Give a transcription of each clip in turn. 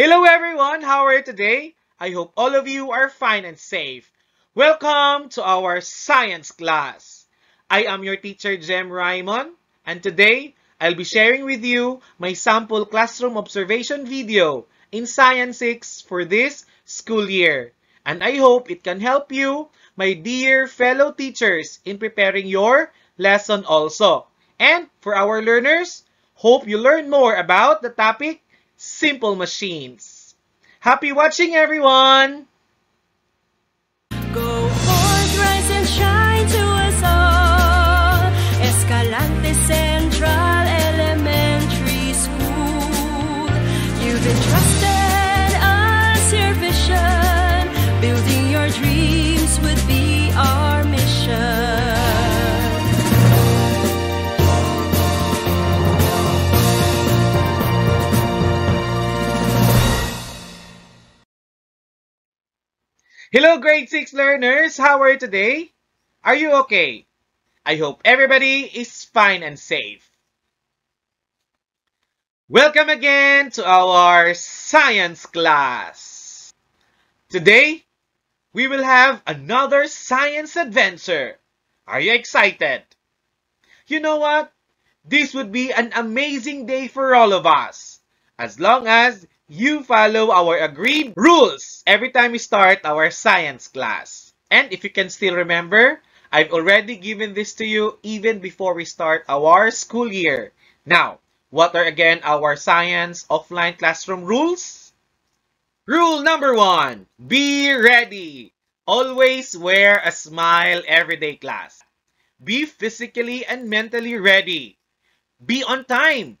Hello everyone, how are you today? I hope all of you are fine and safe. Welcome to our science class. I am your teacher Jem Rymon and today I'll be sharing with you my sample classroom observation video in Science 6 for this school year. And I hope it can help you, my dear fellow teachers, in preparing your lesson also. And for our learners, hope you learn more about the topic Simple Machines. Happy watching everyone! Hello grade 6 learners, how are you today? Are you okay? I hope everybody is fine and safe. Welcome again to our science class. Today, we will have another science adventure. Are you excited? You know what? This would be an amazing day for all of us. As long as you follow our agreed rules every time we start our science class. And if you can still remember, I've already given this to you even before we start our school year. Now, what are again our science offline classroom rules? Rule number one, be ready. Always wear a smile everyday class. Be physically and mentally ready. Be on time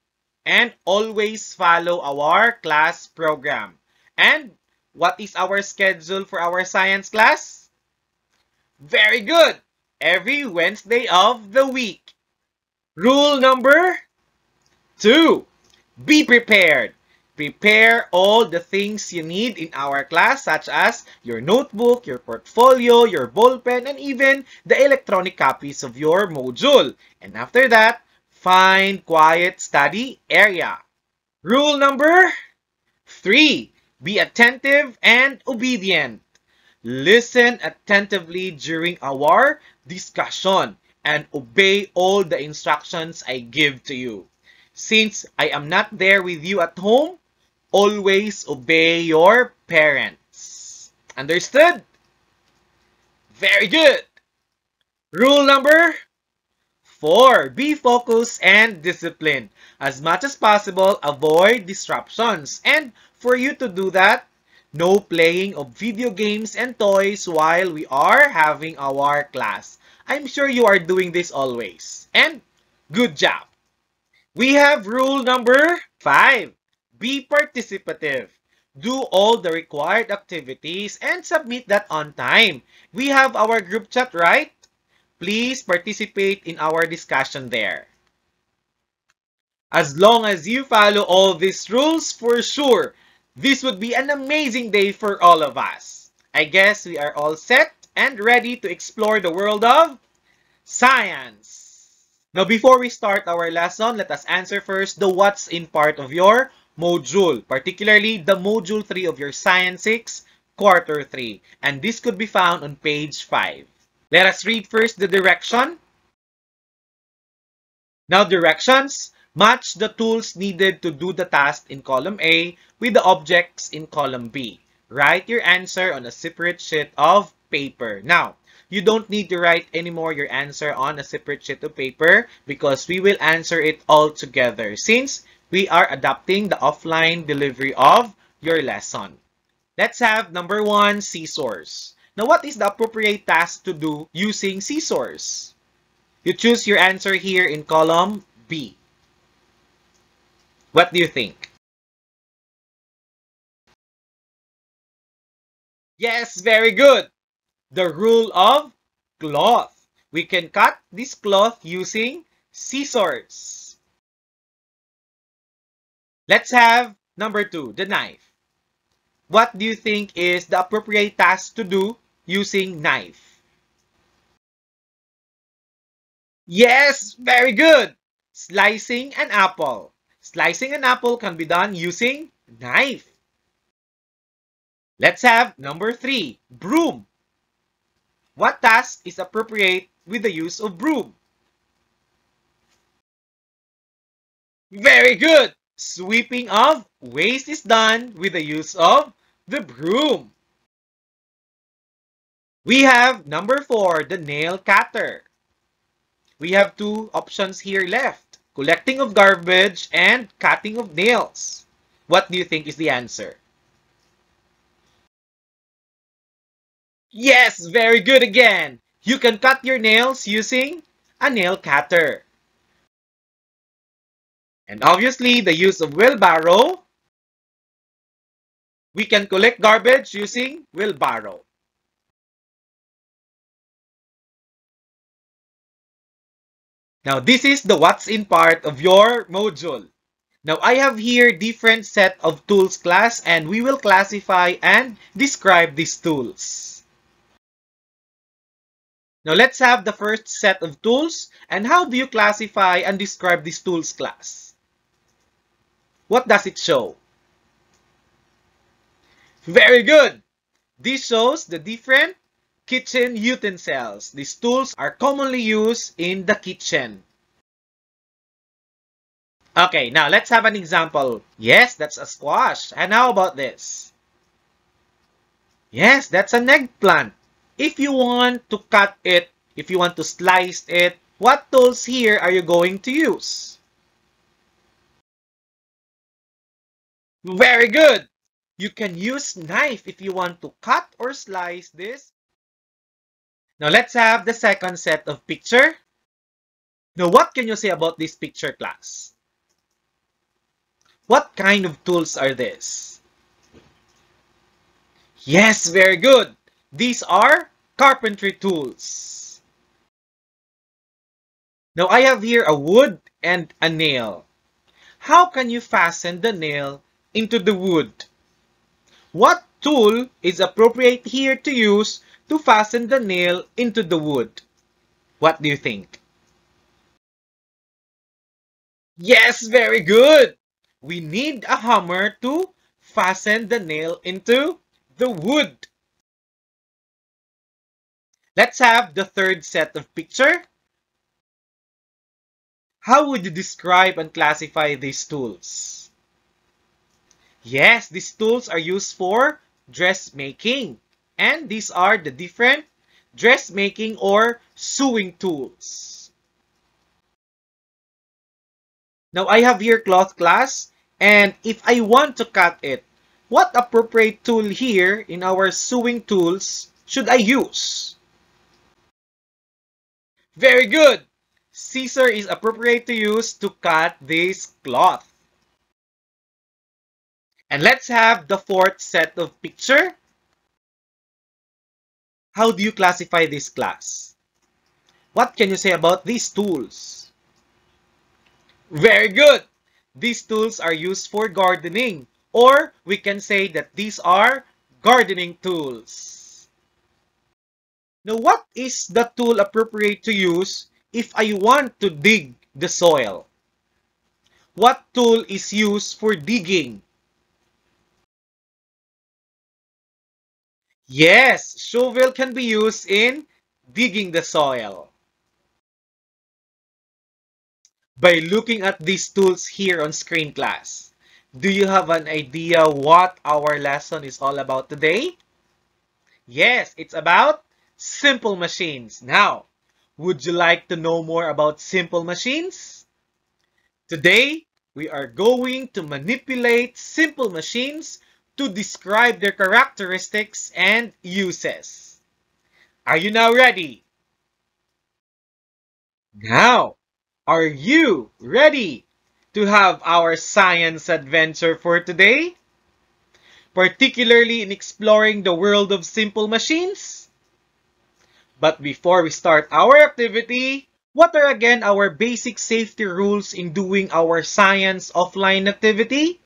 and always follow our class program. And what is our schedule for our science class? Very good! Every Wednesday of the week. Rule number two, be prepared. Prepare all the things you need in our class such as your notebook, your portfolio, your ballpen, and even the electronic copies of your module. And after that, Find quiet study area. Rule number three, be attentive and obedient. Listen attentively during our discussion and obey all the instructions I give to you. Since I am not there with you at home, always obey your parents. Understood? Very good. Rule number 4. Be focused and disciplined. As much as possible, avoid disruptions. And for you to do that, no playing of video games and toys while we are having our class. I'm sure you are doing this always. And good job. We have rule number 5. Be participative. Do all the required activities and submit that on time. We have our group chat, right? Please participate in our discussion there. As long as you follow all these rules, for sure, this would be an amazing day for all of us. I guess we are all set and ready to explore the world of science. Now, before we start our lesson, let us answer first the what's in part of your module, particularly the module 3 of your Science 6, quarter 3. And this could be found on page 5. Let us read first the direction. Now directions, match the tools needed to do the task in column A with the objects in column B. Write your answer on a separate sheet of paper. Now, you don't need to write anymore your answer on a separate sheet of paper because we will answer it all together since we are adapting the offline delivery of your lesson. Let's have number one, scissors. Now, what is the appropriate task to do using scissors? You choose your answer here in column B. What do you think? Yes, very good. The rule of cloth. We can cut this cloth using scissors. Let's have number two, the knife. What do you think is the appropriate task to do using knife? Yes, very good. Slicing an apple. Slicing an apple can be done using knife. Let's have number three, broom. What task is appropriate with the use of broom? Very good! Sweeping of waste is done with the use of the broom. We have number four, the nail cutter. We have two options here left. Collecting of garbage and cutting of nails. What do you think is the answer? Yes, very good again. You can cut your nails using a nail cutter. And obviously, the use of wheelbarrow. We can collect garbage using wheelbarrow. Now, this is the what's in part of your module. Now, I have here different set of tools class and we will classify and describe these tools. Now, let's have the first set of tools and how do you classify and describe this tools class? What does it show? Very good! This shows the different kitchen utensils. These tools are commonly used in the kitchen. Okay, now let's have an example. Yes, that's a squash. And how about this? Yes, that's an eggplant. If you want to cut it, if you want to slice it, what tools here are you going to use? Very good! You can use knife if you want to cut or slice this. Now let's have the second set of picture. Now what can you say about this picture class? What kind of tools are this? Yes, very good. These are carpentry tools. Now I have here a wood and a nail. How can you fasten the nail into the wood. What tool is appropriate here to use to fasten the nail into the wood? What do you think? Yes, very good! We need a hammer to fasten the nail into the wood. Let's have the third set of picture. How would you describe and classify these tools? Yes, these tools are used for dressmaking. And these are the different dressmaking or sewing tools. Now I have here cloth class and if I want to cut it, what appropriate tool here in our sewing tools should I use? Very good! Scissor is appropriate to use to cut this cloth. And let's have the fourth set of picture. How do you classify this class? What can you say about these tools? Very good! These tools are used for gardening or we can say that these are gardening tools. Now, what is the tool appropriate to use if I want to dig the soil? What tool is used for digging? Yes, shovel can be used in digging the soil. By looking at these tools here on screen class, do you have an idea what our lesson is all about today? Yes, it's about simple machines. Now, would you like to know more about simple machines? Today, we are going to manipulate simple machines to describe their characteristics and uses. Are you now ready? Now, are you ready to have our science adventure for today? Particularly in exploring the world of simple machines? But before we start our activity, what are again our basic safety rules in doing our science offline activity?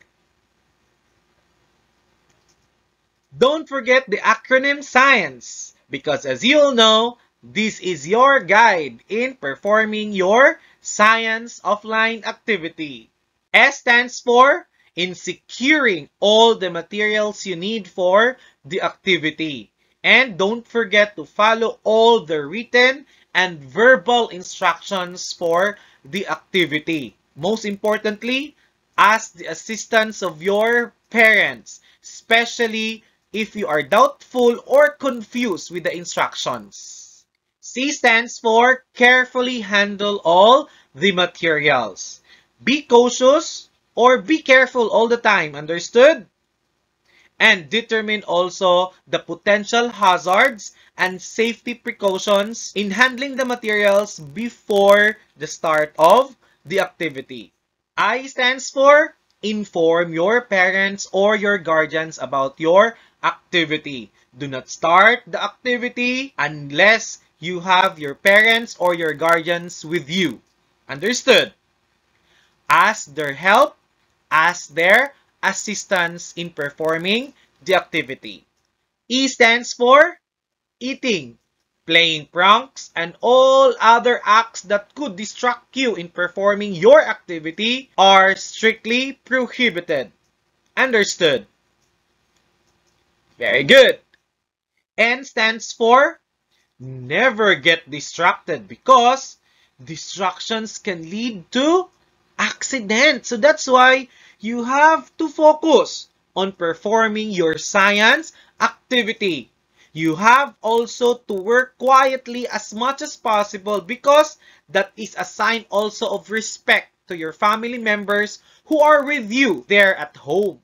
Don't forget the acronym SCIENCE because as you all know, this is your guide in performing your science offline activity. S stands for in securing all the materials you need for the activity. And don't forget to follow all the written and verbal instructions for the activity. Most importantly, ask the assistance of your parents, especially if you are doubtful or confused with the instructions. C stands for carefully handle all the materials. Be cautious or be careful all the time, understood? And determine also the potential hazards and safety precautions in handling the materials before the start of the activity. I stands for inform your parents or your guardians about your activity. Do not start the activity unless you have your parents or your guardians with you. Understood? Ask their help, ask their assistance in performing the activity. E stands for eating, playing pranks, and all other acts that could distract you in performing your activity are strictly prohibited. Understood? Very good. N stands for never get distracted because distractions can lead to accidents. So that's why you have to focus on performing your science activity. You have also to work quietly as much as possible because that is a sign also of respect to your family members who are with you there at home.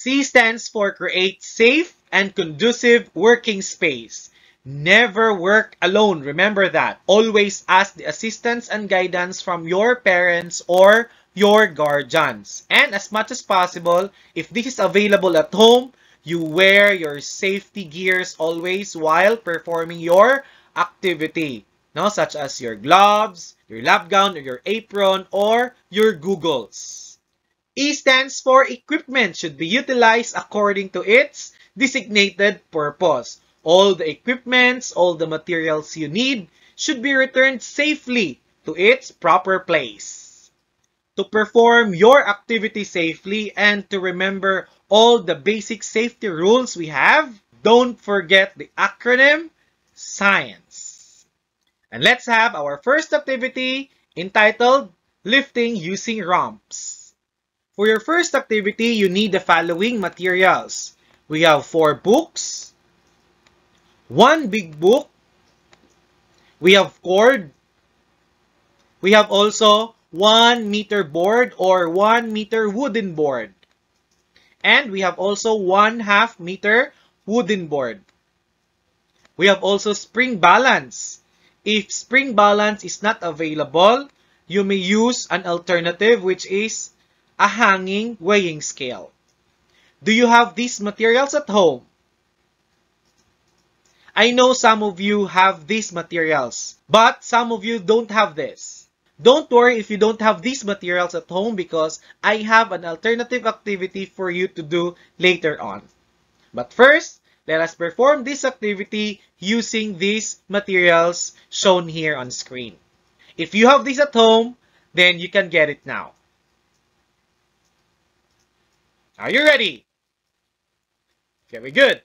C stands for create safe and conducive working space. Never work alone. Remember that. Always ask the assistance and guidance from your parents or your guardians. And as much as possible, if this is available at home, you wear your safety gears always while performing your activity. No, such as your gloves, your lab gown, or your apron, or your googles. E stands for equipment should be utilized according to its designated purpose. All the equipments, all the materials you need should be returned safely to its proper place. To perform your activity safely and to remember all the basic safety rules we have, don't forget the acronym SCIENCE. And let's have our first activity entitled Lifting Using Ramps. For your first activity, you need the following materials. We have four books, one big book, we have cord, we have also one meter board or one meter wooden board. And we have also one half meter wooden board. We have also spring balance. If spring balance is not available, you may use an alternative which is a hanging weighing scale. Do you have these materials at home? I know some of you have these materials, but some of you don't have this. Don't worry if you don't have these materials at home because I have an alternative activity for you to do later on. But first, let us perform this activity using these materials shown here on screen. If you have these at home, then you can get it now. Are you ready? Very good.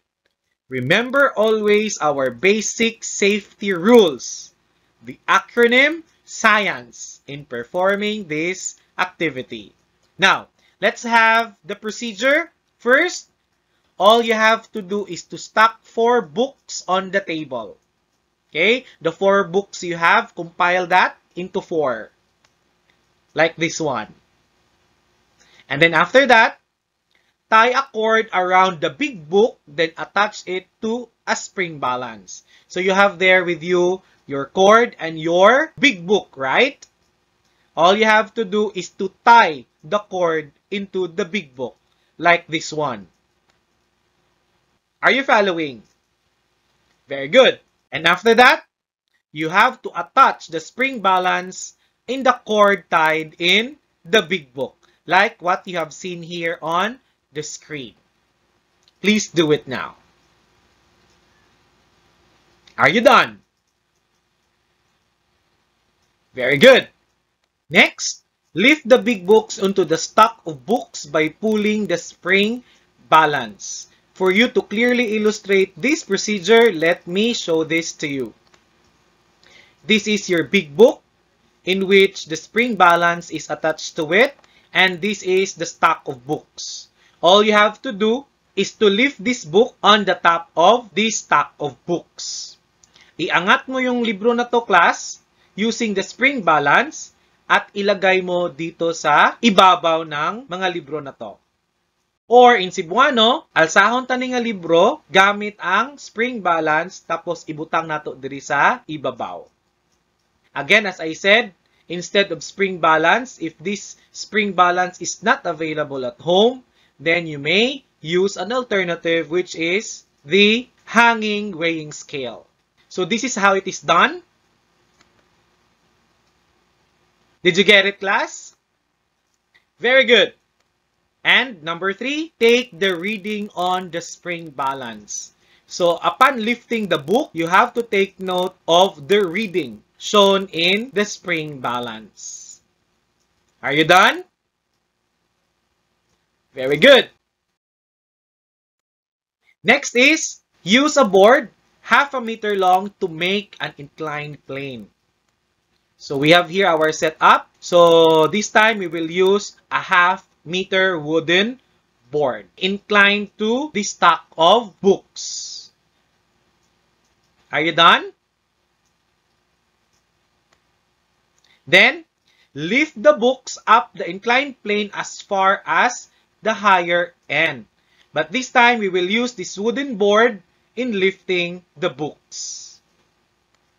Remember always our basic safety rules. The acronym SCIENCE in performing this activity. Now, let's have the procedure. First, all you have to do is to stack four books on the table. Okay? The four books you have, compile that into four. Like this one. And then after that, tie a cord around the big book, then attach it to a spring balance. So you have there with you your cord and your big book, right? All you have to do is to tie the cord into the big book, like this one. Are you following? Very good. And after that, you have to attach the spring balance in the cord tied in the big book, like what you have seen here on the screen. Please do it now. Are you done? Very good. Next, Lift the big books onto the stack of books by pulling the spring balance. For you to clearly illustrate this procedure, let me show this to you. This is your big book in which the spring balance is attached to it and this is the stack of books. All you have to do is to lift this book on the top of this stack of books. Iangat mo yung libro na to class using the spring balance at ilagay mo dito sa ibabaw ng mga libro na to. Or in Cebuano, alsahon tani nga libro gamit ang spring balance tapos ibutang nato diri sa ibabaw. Again, as I said, instead of spring balance, if this spring balance is not available at home, then you may use an alternative which is the hanging weighing scale. So this is how it is done. Did you get it, class? Very good. And number three, take the reading on the spring balance. So upon lifting the book, you have to take note of the reading shown in the spring balance. Are you done? Very good. Next is, use a board half a meter long to make an inclined plane. So we have here our setup. So this time we will use a half meter wooden board inclined to the stack of books. Are you done? Then, lift the books up the inclined plane as far as the higher end. But this time, we will use this wooden board in lifting the books.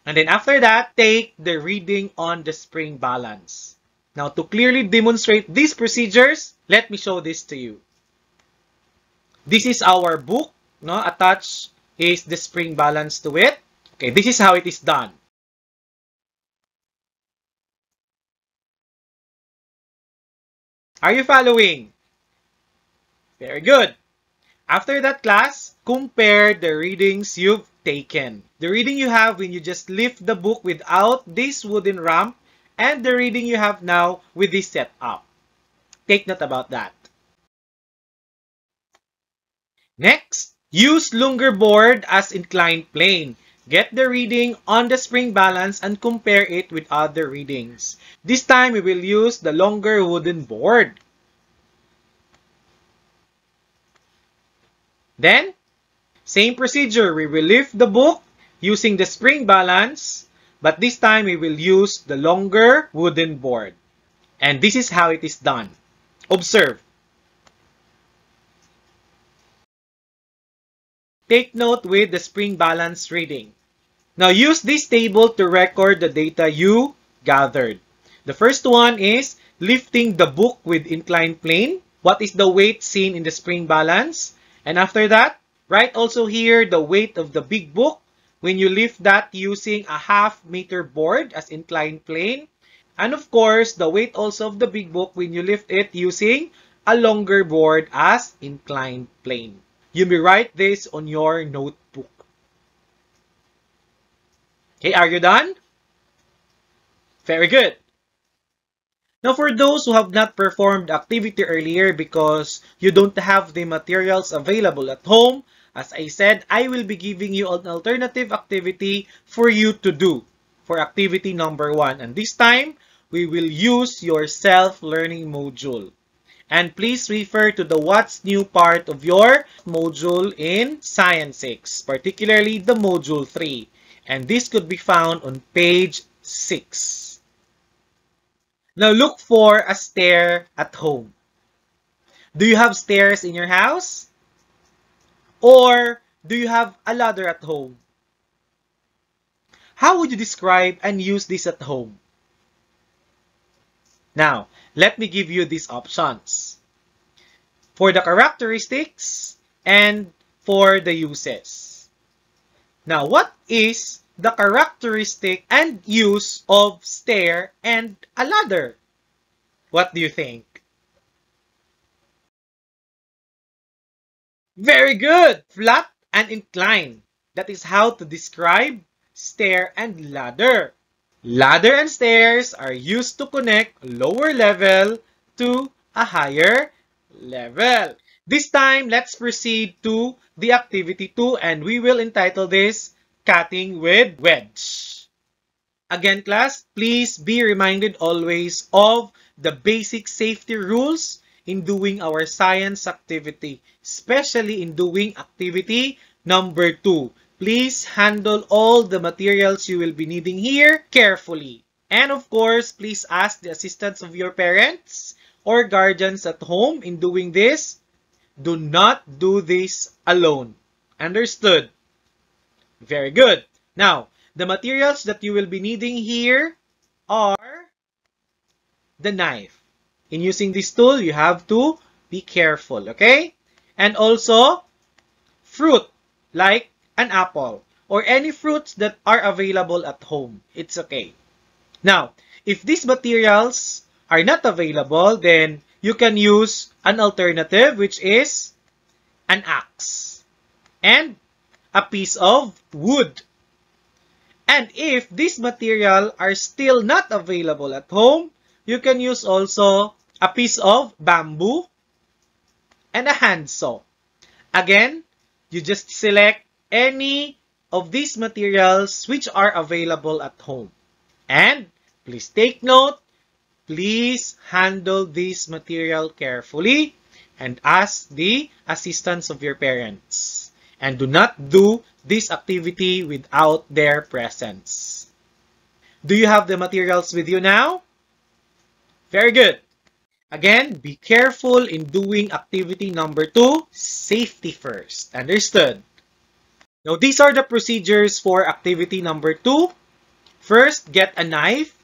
And then after that, take the reading on the spring balance. Now, to clearly demonstrate these procedures, let me show this to you. This is our book. No? Attached is the spring balance to it. Okay, this is how it is done. Are you following? Very good. After that class, compare the readings you've taken. The reading you have when you just lift the book without this wooden ramp and the reading you have now with this setup. Take note about that. Next, use longer board as inclined plane. Get the reading on the spring balance and compare it with other readings. This time, we will use the longer wooden board. Then, same procedure, we will lift the book using the spring balance, but this time we will use the longer wooden board. And this is how it is done. Observe. Take note with the spring balance reading. Now use this table to record the data you gathered. The first one is lifting the book with inclined plane. What is the weight seen in the spring balance? And after that, write also here the weight of the big book when you lift that using a half meter board as inclined plane. And of course, the weight also of the big book when you lift it using a longer board as inclined plane. You may write this on your notebook. Okay, are you done? Very good. Now, for those who have not performed activity earlier because you don't have the materials available at home, as I said, I will be giving you an alternative activity for you to do for activity number one. And this time, we will use your self-learning module. And please refer to the What's New part of your module in Science 6, particularly the Module 3. And this could be found on page 6. Now look for a stair at home. Do you have stairs in your house? Or do you have a ladder at home? How would you describe and use this at home? Now, let me give you these options. For the characteristics and for the uses. Now, what is the characteristic and use of stair and a ladder? What do you think? Very good! Flat and inclined. That is how to describe stair and ladder. Ladder and stairs are used to connect lower level to a higher level. This time, let's proceed to the activity 2 and we will entitle this Cutting with Wedge. Again, class, please be reminded always of the basic safety rules in doing our science activity, especially in doing activity number 2. Please handle all the materials you will be needing here carefully. And of course, please ask the assistance of your parents or guardians at home in doing this. Do not do this alone. Understood? Very good. Now, the materials that you will be needing here are the knife. In using this tool, you have to be careful, okay? And also, fruit, like an apple, or any fruits that are available at home. It's okay. Now, if these materials are not available, then you can use an alternative, which is an axe and a piece of wood. And if these material are still not available at home, you can use also a piece of bamboo and a handsaw. Again, you just select any of these materials which are available at home. And please take note, please handle this material carefully and ask the assistance of your parents. And do not do this activity without their presence. Do you have the materials with you now? Very good. Again, be careful in doing activity number two, safety first. Understood? Now, these are the procedures for activity number two. First, get a knife.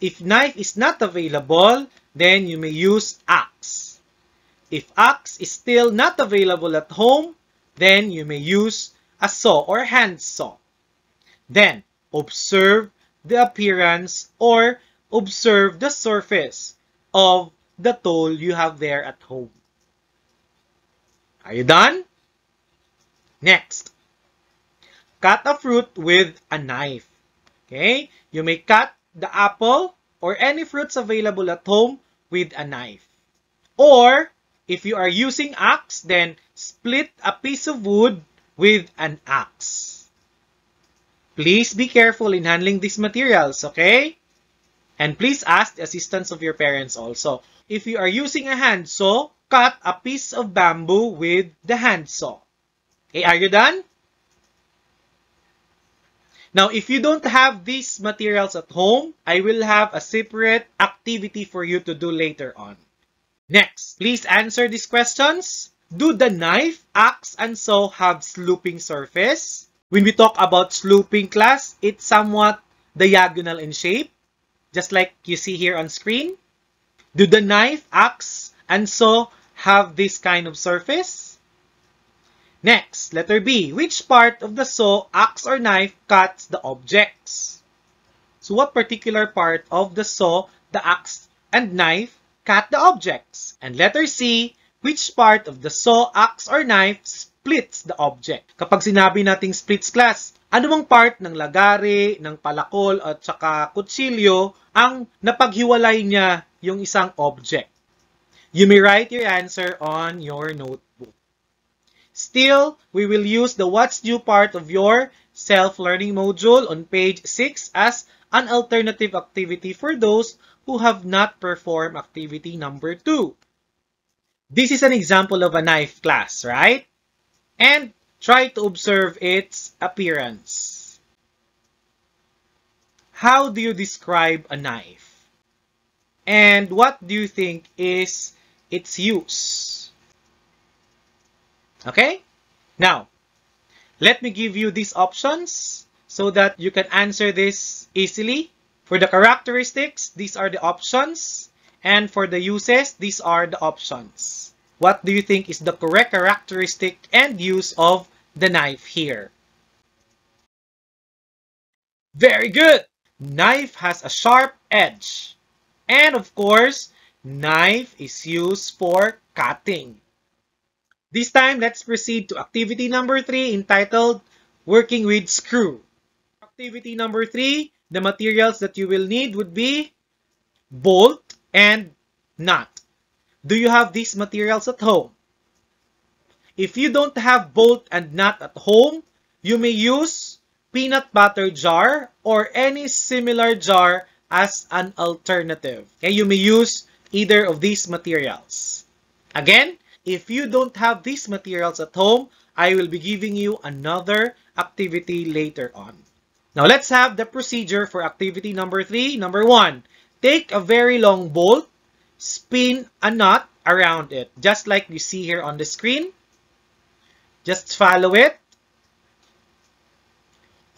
If knife is not available, then you may use axe. If axe is still not available at home, then you may use a saw or hand saw. Then, observe the appearance or observe the surface of the tool you have there at home. Are you done? Next, cut a fruit with a knife. Okay? You may cut the apple or any fruits available at home with a knife. Or, if you are using axe, then split a piece of wood with an axe. Please be careful in handling these materials, okay? And please ask the assistance of your parents also. If you are using a handsaw, cut a piece of bamboo with the handsaw. Okay, are you done? Now, if you don't have these materials at home, I will have a separate activity for you to do later on. Next, please answer these questions. Do the knife, axe, and saw have sloping surface? When we talk about sloping class, it's somewhat diagonal in shape, just like you see here on screen. Do the knife, axe, and saw have this kind of surface? Next, letter B. Which part of the saw, axe, or knife cuts the objects? So what particular part of the saw, the axe, and knife cut the objects? And letter C. Which part of the saw, axe, or knife splits the object? Kapag sinabi nating splits class, anumang part ng lagari, ng palakol, at saka kutsilyo ang napaghiwalay niya yung isang object? You may write your answer on your notebook. Still, we will use the what's new part of your self-learning module on page 6 as an alternative activity for those who have not performed activity number 2. This is an example of a knife class, right? And try to observe its appearance. How do you describe a knife? And what do you think is its use? Okay? Now, let me give you these options so that you can answer this easily. For the characteristics, these are the options. And for the uses, these are the options. What do you think is the correct characteristic and use of the knife here? Very good! Knife has a sharp edge. And of course, knife is used for cutting. This time, let's proceed to activity number 3 entitled Working with Screw. Activity number 3, the materials that you will need would be bolt and nut. Do you have these materials at home? If you don't have bolt and nut at home, you may use peanut butter jar or any similar jar as an alternative. Okay, you may use either of these materials. Again, if you don't have these materials at home, I will be giving you another activity later on. Now let's have the procedure for activity number three. Number one, take a very long bolt, spin a knot around it, just like you see here on the screen. Just follow it.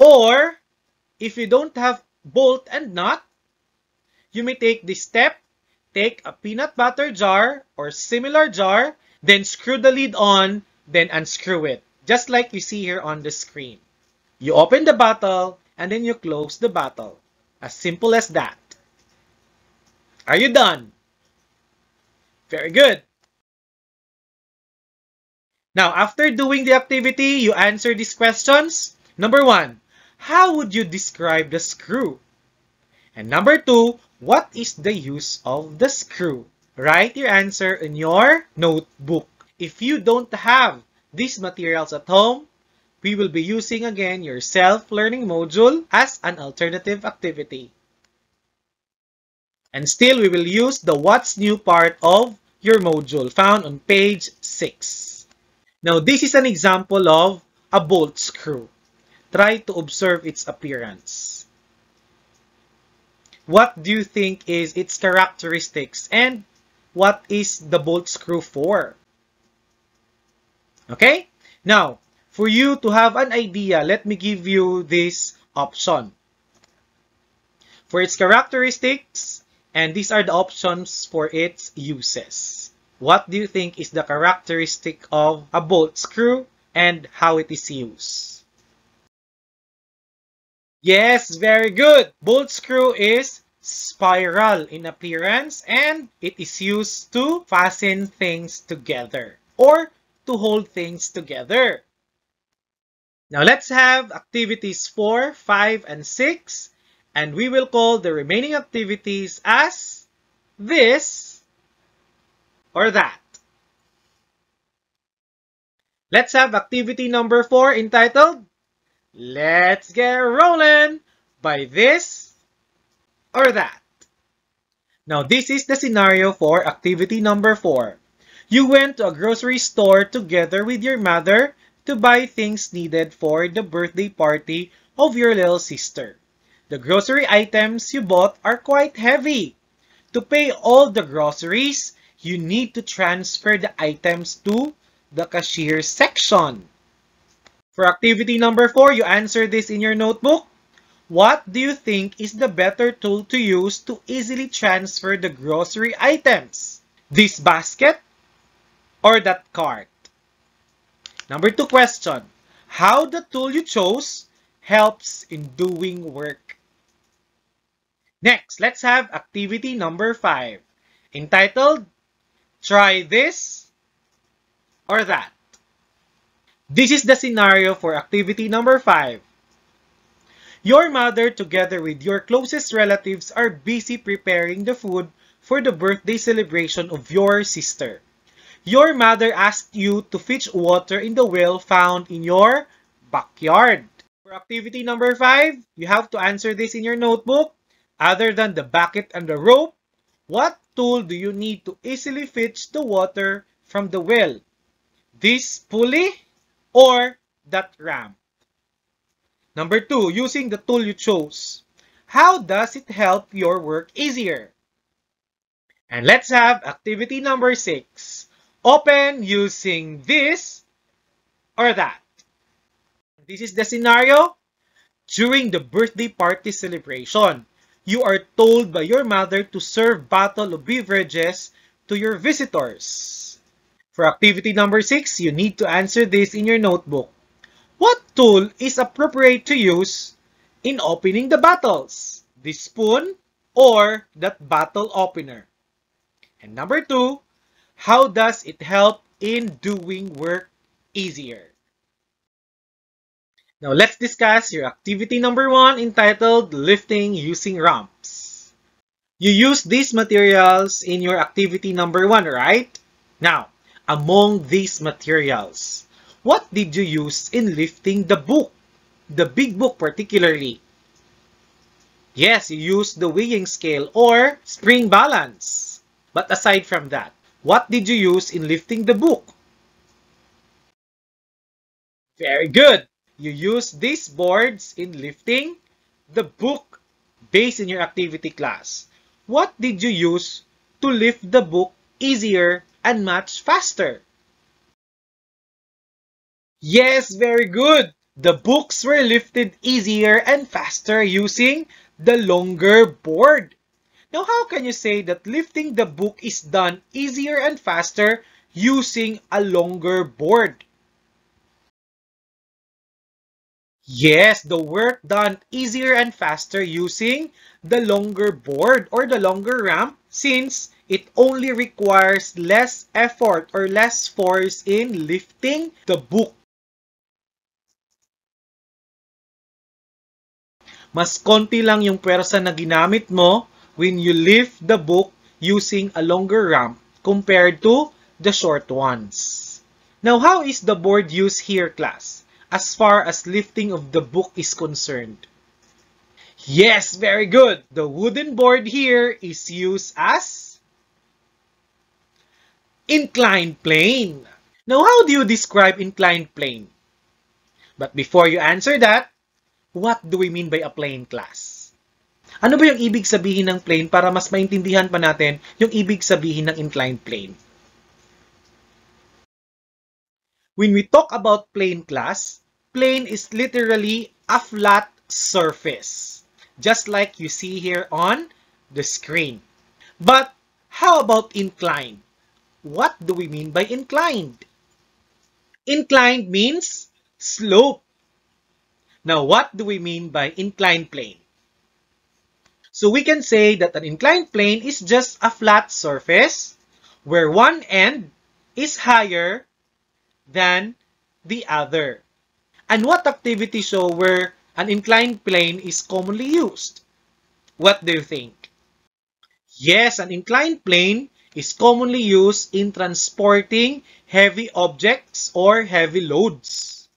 Or, if you don't have bolt and knot, you may take this step, take a peanut butter jar or similar jar, then screw the lid on, then unscrew it, just like you see here on the screen. You open the bottle, and then you close the bottle. As simple as that. Are you done? Very good. Now, after doing the activity, you answer these questions. Number one, how would you describe the screw? And number two, what is the use of the screw? Write your answer in your notebook. If you don't have these materials at home, we will be using again your self-learning module as an alternative activity. And still, we will use the what's new part of your module found on page 6. Now, this is an example of a bolt screw. Try to observe its appearance. What do you think is its characteristics and what is the bolt screw for? Okay? Now, for you to have an idea, let me give you this option. For its characteristics, and these are the options for its uses. What do you think is the characteristic of a bolt screw and how it is used? Yes, very good. Bolt screw is spiral in appearance and it is used to fasten things together or to hold things together. Now let's have activities 4, 5, and 6 and we will call the remaining activities as this or that. Let's have activity number 4 entitled Let's Get Rolling by this or that. Now this is the scenario for activity number 4. You went to a grocery store together with your mother to buy things needed for the birthday party of your little sister. The grocery items you bought are quite heavy. To pay all the groceries, you need to transfer the items to the cashier section. For activity number 4, you answer this in your notebook. What do you think is the better tool to use to easily transfer the grocery items? This basket or that cart? Number two question. How the tool you chose helps in doing work. Next, let's have activity number five, entitled Try This or That. This is the scenario for activity number five. Your mother together with your closest relatives are busy preparing the food for the birthday celebration of your sister. Your mother asked you to fetch water in the well found in your backyard. For activity number 5, you have to answer this in your notebook. Other than the bucket and the rope, what tool do you need to easily fetch the water from the well? This pulley or that ramp? Number 2, using the tool you chose. How does it help your work easier? And let's have activity number 6 open using this or that. This is the scenario. During the birthday party celebration, you are told by your mother to serve bottle of beverages to your visitors. For activity number 6, you need to answer this in your notebook. What tool is appropriate to use in opening the bottles? The spoon or that bottle opener? And number 2, how does it help in doing work easier? Now let's discuss your activity number one entitled Lifting Using Ramps. You use these materials in your activity number one, right? Now, among these materials, what did you use in lifting the book? The big book particularly. Yes, you used the weighing scale or spring balance. But aside from that, what did you use in lifting the book? Very good. You use these boards in lifting the book based in your activity class. What did you use to lift the book easier and much faster? Yes, very good. The books were lifted easier and faster using the longer board. Now, how can you say that lifting the book is done easier and faster using a longer board? Yes, the work done easier and faster using the longer board or the longer ramp since it only requires less effort or less force in lifting the book. Mas konti lang yung pwersa na ginamit mo when you lift the book using a longer ramp compared to the short ones. Now, how is the board used here, class, as far as lifting of the book is concerned? Yes, very good. The wooden board here is used as inclined plane. Now, how do you describe inclined plane? But before you answer that, what do we mean by a plane class? Ano ba yung ibig sabihin ng plane para mas maintindihan pa natin yung ibig sabihin ng inclined plane? When we talk about plane class, plane is literally a flat surface, just like you see here on the screen. But how about inclined? What do we mean by inclined? Inclined means slope. Now, what do we mean by inclined plane? So we can say that an inclined plane is just a flat surface where one end is higher than the other. And what activity show where an inclined plane is commonly used? What do you think? Yes, an inclined plane is commonly used in transporting heavy objects or heavy loads.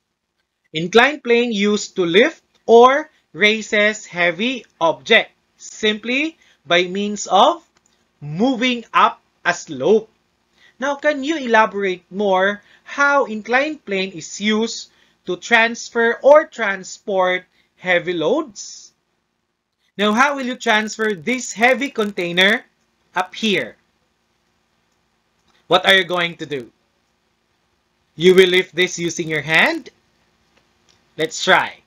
Inclined plane used to lift or raises heavy objects simply by means of moving up a slope. Now, can you elaborate more how inclined plane is used to transfer or transport heavy loads? Now, how will you transfer this heavy container up here? What are you going to do? You will lift this using your hand? Let's try.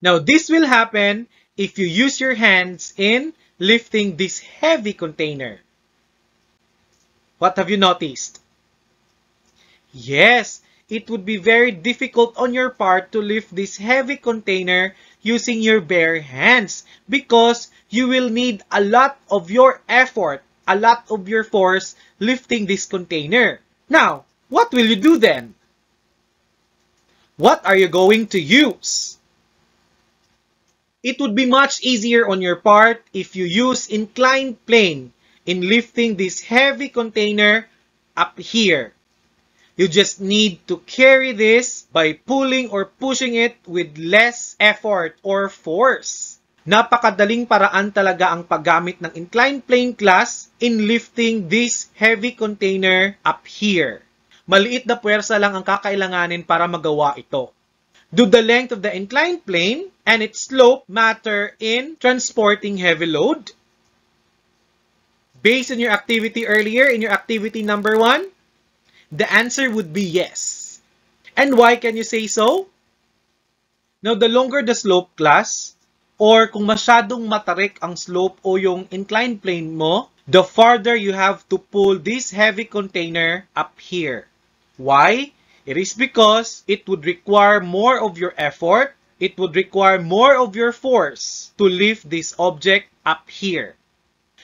Now, this will happen if you use your hands in lifting this heavy container. What have you noticed? Yes, it would be very difficult on your part to lift this heavy container using your bare hands because you will need a lot of your effort, a lot of your force lifting this container. Now, what will you do then? What are you going to use? It would be much easier on your part if you use inclined plane in lifting this heavy container up here. You just need to carry this by pulling or pushing it with less effort or force. Napakadaling paraan talaga ang paggamit ng inclined plane class in lifting this heavy container up here. Maliit na puwersa lang ang kakailanganin para magawa ito. Do the length of the inclined plane and its slope matter in transporting heavy load? Based on your activity earlier, in your activity number one, the answer would be yes. And why can you say so? Now, the longer the slope class, or kung masyadong matarik ang slope o yung inclined plane mo, the farther you have to pull this heavy container up here. Why? It is because it would require more of your effort, it would require more of your force to lift this object up here.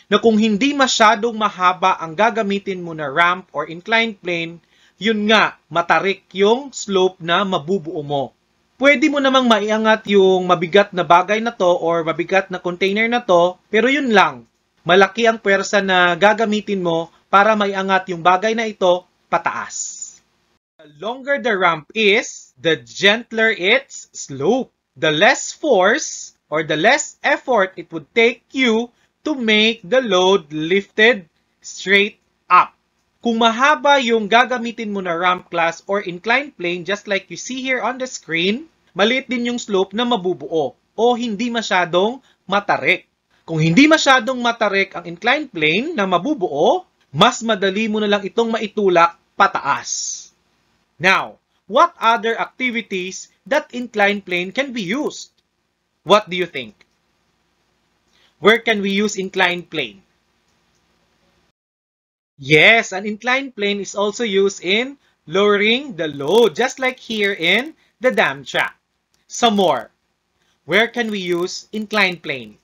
Na kung hindi masyadong mahaba ang gagamitin mo na ramp or inclined plane, yun nga, matarik yung slope na mabubuo mo. pwede mo namang maiangat yung mabigat na bagay na to or mabigat na container na to, pero yun lang. Malaki ang pwersa na gagamitin mo para maiangat yung bagay na ito pataas. The longer the ramp is, the gentler its slope. The less force or the less effort it would take you to make the load lifted straight up. Kung mahaba yung gagamitin mo na ramp class or inclined plane just like you see here on the screen, maliit din yung slope na mabubuo o hindi masyadong matarik. Kung hindi masyadong matarik ang inclined plane na mabubuo, mas madali mo na lang itong maitulak pataas. Now, what other activities that inclined plane can be used? What do you think? Where can we use inclined plane? Yes, an inclined plane is also used in lowering the load, just like here in the dam track. Some more. Where can we use inclined plane?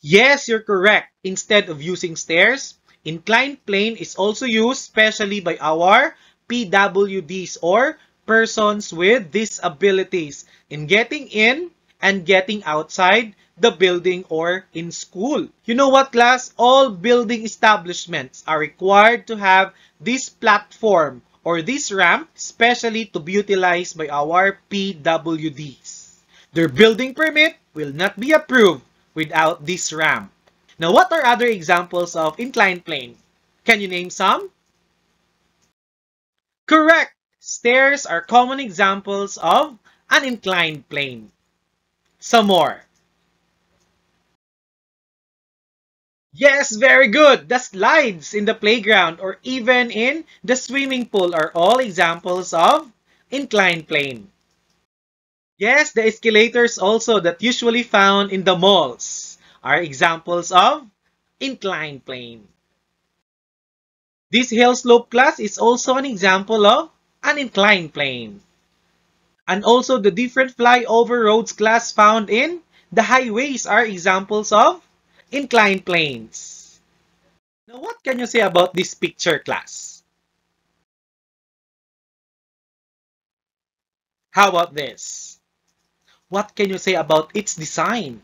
Yes, you're correct. Instead of using stairs, inclined plane is also used especially by our PWDs or persons with disabilities in getting in and getting outside the building or in school. You know what class? All building establishments are required to have this platform or this ramp especially to be utilized by our PWDs. Their building permit will not be approved without this ramp. Now what are other examples of inclined plane? Can you name some? Correct! Stairs are common examples of an inclined plane. Some more. Yes, very good. The slides in the playground or even in the swimming pool are all examples of inclined plane. Yes, the escalators also that usually found in the malls are examples of inclined plane. This hill slope class is also an example of an inclined plane. And also the different flyover roads class found in the highways are examples of inclined planes. Now, what can you say about this picture class? How about this? What can you say about its design?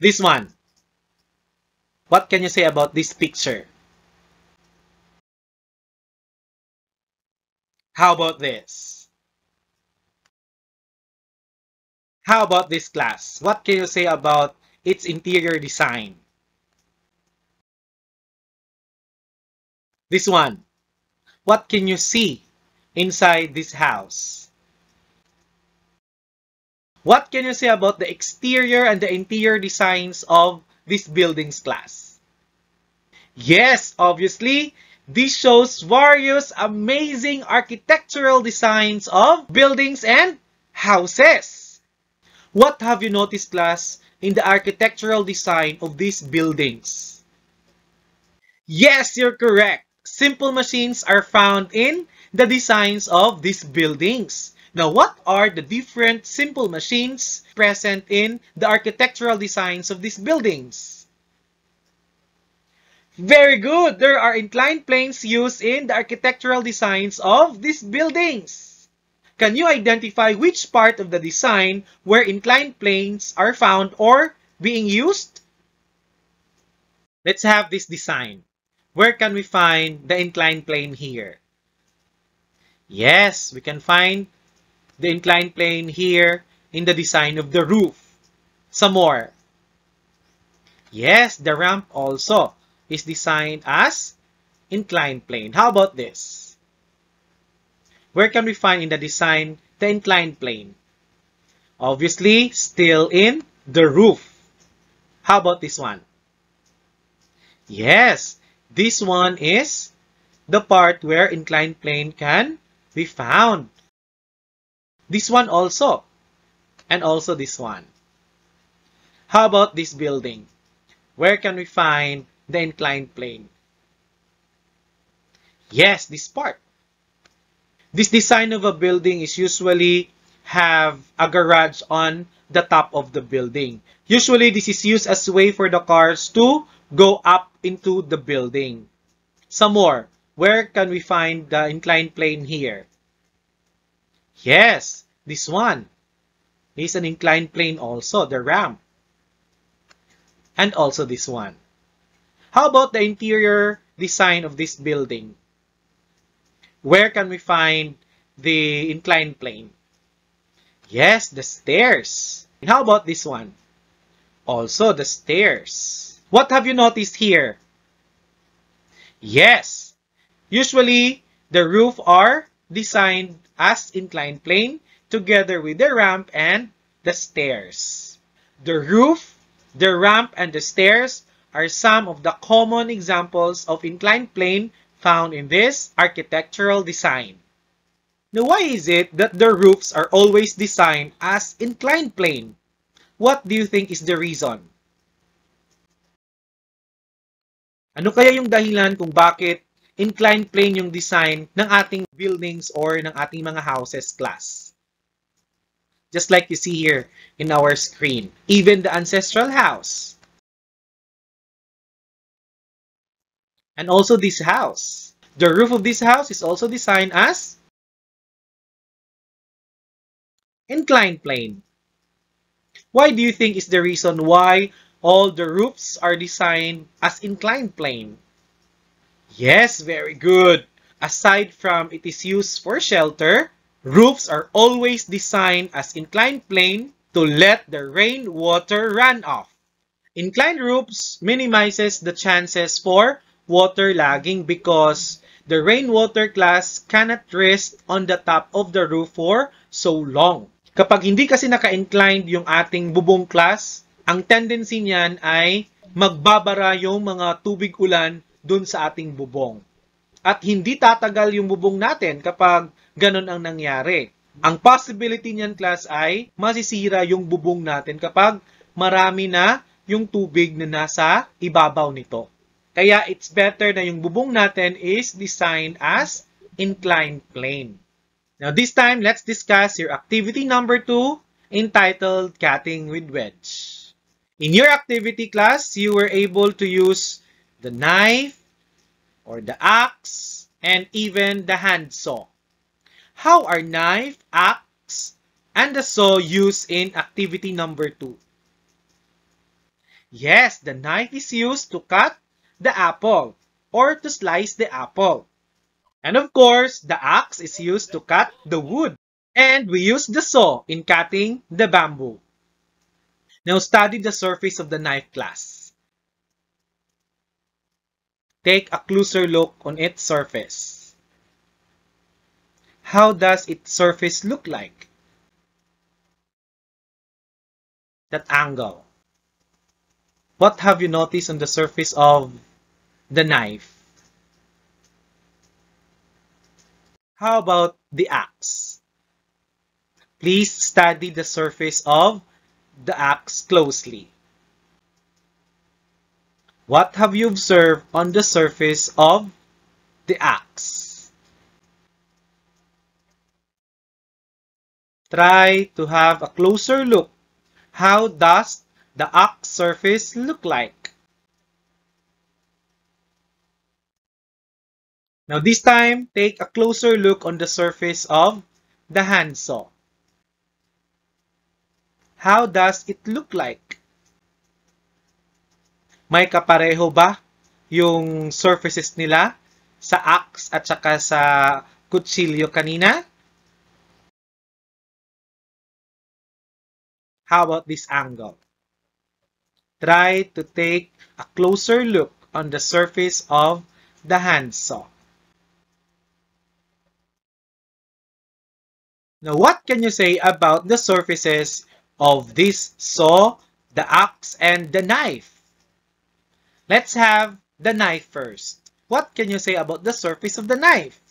This one. What can you say about this picture? How about this? How about this class? What can you say about its interior design? This one. What can you see inside this house? What can you say about the exterior and the interior designs of this building's class? Yes, obviously, this shows various amazing architectural designs of buildings and houses. What have you noticed, class, in the architectural design of these buildings? Yes, you're correct. Simple machines are found in the designs of these buildings. Now, what are the different simple machines present in the architectural designs of these buildings? Very good! There are inclined planes used in the architectural designs of these buildings. Can you identify which part of the design where inclined planes are found or being used? Let's have this design. Where can we find the inclined plane here? Yes, we can find the inclined plane here in the design of the roof. Some more. Yes, the ramp also is designed as inclined plane. How about this? Where can we find in the design the inclined plane? Obviously, still in the roof. How about this one? Yes, this one is the part where inclined plane can be found. This one also. And also this one. How about this building? Where can we find the inclined plane? Yes, this part. This design of a building is usually have a garage on the top of the building. Usually, this is used as a way for the cars to go up into the building. Some more. where can we find the inclined plane here? Yes, this one is an inclined plane also, the ramp. And also this one. How about the interior design of this building? Where can we find the inclined plane? Yes, the stairs. And how about this one? Also the stairs. What have you noticed here? Yes, usually the roof are designed as inclined plane together with the ramp and the stairs. The roof, the ramp, and the stairs are some of the common examples of inclined plane found in this architectural design. Now, why is it that the roofs are always designed as inclined plane? What do you think is the reason? Ano kaya yung dahilan kung bakit inclined plane yung design ng ating buildings or ng ating mga houses class? Just like you see here in our screen. Even the ancestral house. And also this house. The roof of this house is also designed as inclined plane. Why do you think is the reason why all the roofs are designed as inclined plane? Yes, very good. Aside from it is used for shelter, roofs are always designed as inclined plane to let the rainwater run off. Inclined roofs minimizes the chances for water lagging because the rainwater glass cannot rest on the top of the roof for so long. Kapag hindi kasi naka-inclined yung ating bubong class, ang tendency niyan ay magbabara yung mga tubig ulan dun sa ating bubong. At hindi tatagal yung bubong natin kapag ganun ang nangyari. Ang possibility niyan class ay masisira yung bubong natin kapag marami na yung tubig na nasa ibabaw nito. Kaya it's better na yung bubong natin is designed as inclined plane. Now this time, let's discuss your activity number 2 entitled Cutting with Wedge. In your activity class, you were able to use the knife or the axe and even the handsaw. How are knife, axe, and the saw used in activity number 2? Yes, the knife is used to cut the apple or to slice the apple. And of course, the axe is used to cut the wood. And we use the saw in cutting the bamboo. Now study the surface of the knife class. Take a closer look on its surface. How does its surface look like? That angle. What have you noticed on the surface of the knife? How about the axe? Please study the surface of the axe closely. What have you observed on the surface of the axe? Try to have a closer look. How does the axe surface look like? Now this time, take a closer look on the surface of the handsaw. How does it look like? May kapareho ba yung surfaces nila sa axe at saka sa kutsilyo kanina? How about this angle? Try to take a closer look on the surface of the handsaw. Now, what can you say about the surfaces of this saw, the axe, and the knife? Let's have the knife first. What can you say about the surface of the knife?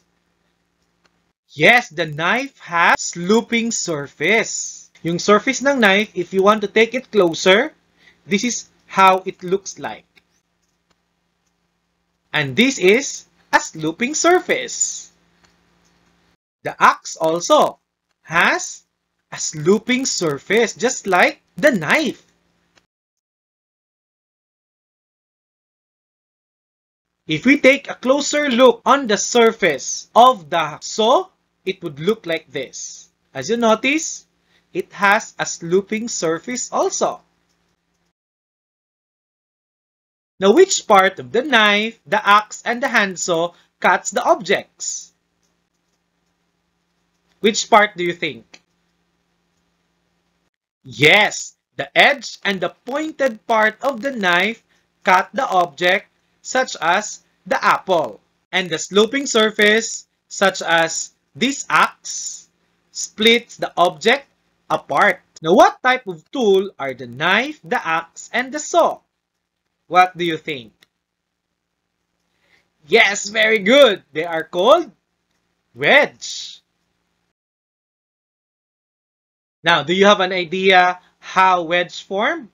Yes, the knife has sloping surface. Yung surface ng knife, if you want to take it closer, this is how it looks like. And this is a sloping surface. The axe also has a sloping surface just like the knife. If we take a closer look on the surface of the saw, it would look like this. As you notice, it has a sloping surface also. Now, which part of the knife, the axe, and the handsaw cuts the objects? Which part do you think? Yes, the edge and the pointed part of the knife cut the object such as the apple. And the sloping surface such as this axe splits the object apart. Now, what type of tool are the knife, the axe, and the saw? What do you think? Yes, very good. They are called wedge. Now, do you have an idea how wedge form?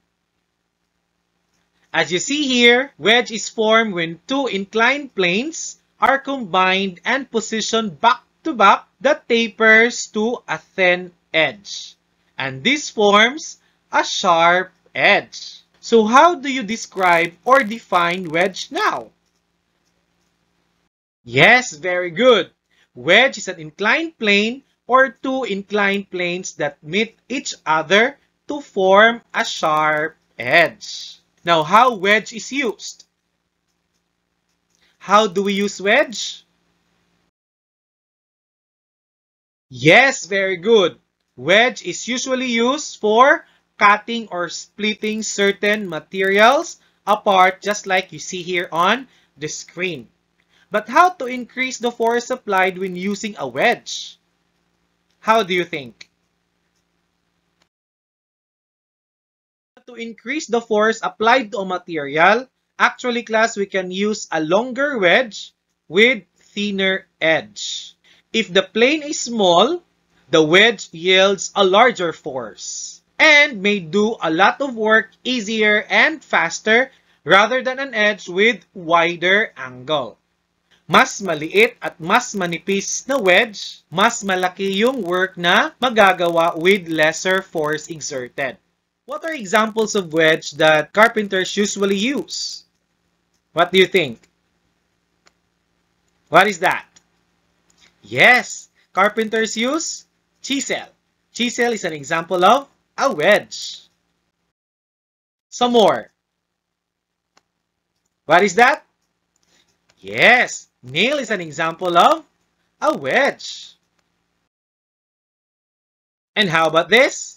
As you see here, wedge is formed when two inclined planes are combined and positioned back to back that tapers to a thin edge. And this forms a sharp edge. So how do you describe or define wedge now? Yes, very good. Wedge is an inclined plane or two inclined planes that meet each other to form a sharp edge. Now, how wedge is used? How do we use wedge? Yes, very good. Wedge is usually used for cutting or splitting certain materials apart just like you see here on the screen. But how to increase the force applied when using a wedge? How do you think? Increase the force applied to a material, actually class, we can use a longer wedge with thinner edge. If the plane is small, the wedge yields a larger force and may do a lot of work easier and faster rather than an edge with wider angle. Mas maliit at mas manipis na wedge, mas malaki yung work na magagawa with lesser force exerted. What are examples of wedge that carpenters usually use? What do you think? What is that? Yes, carpenters use chisel. Chisel is an example of a wedge. Some more. What is that? Yes, nail is an example of a wedge. And how about this?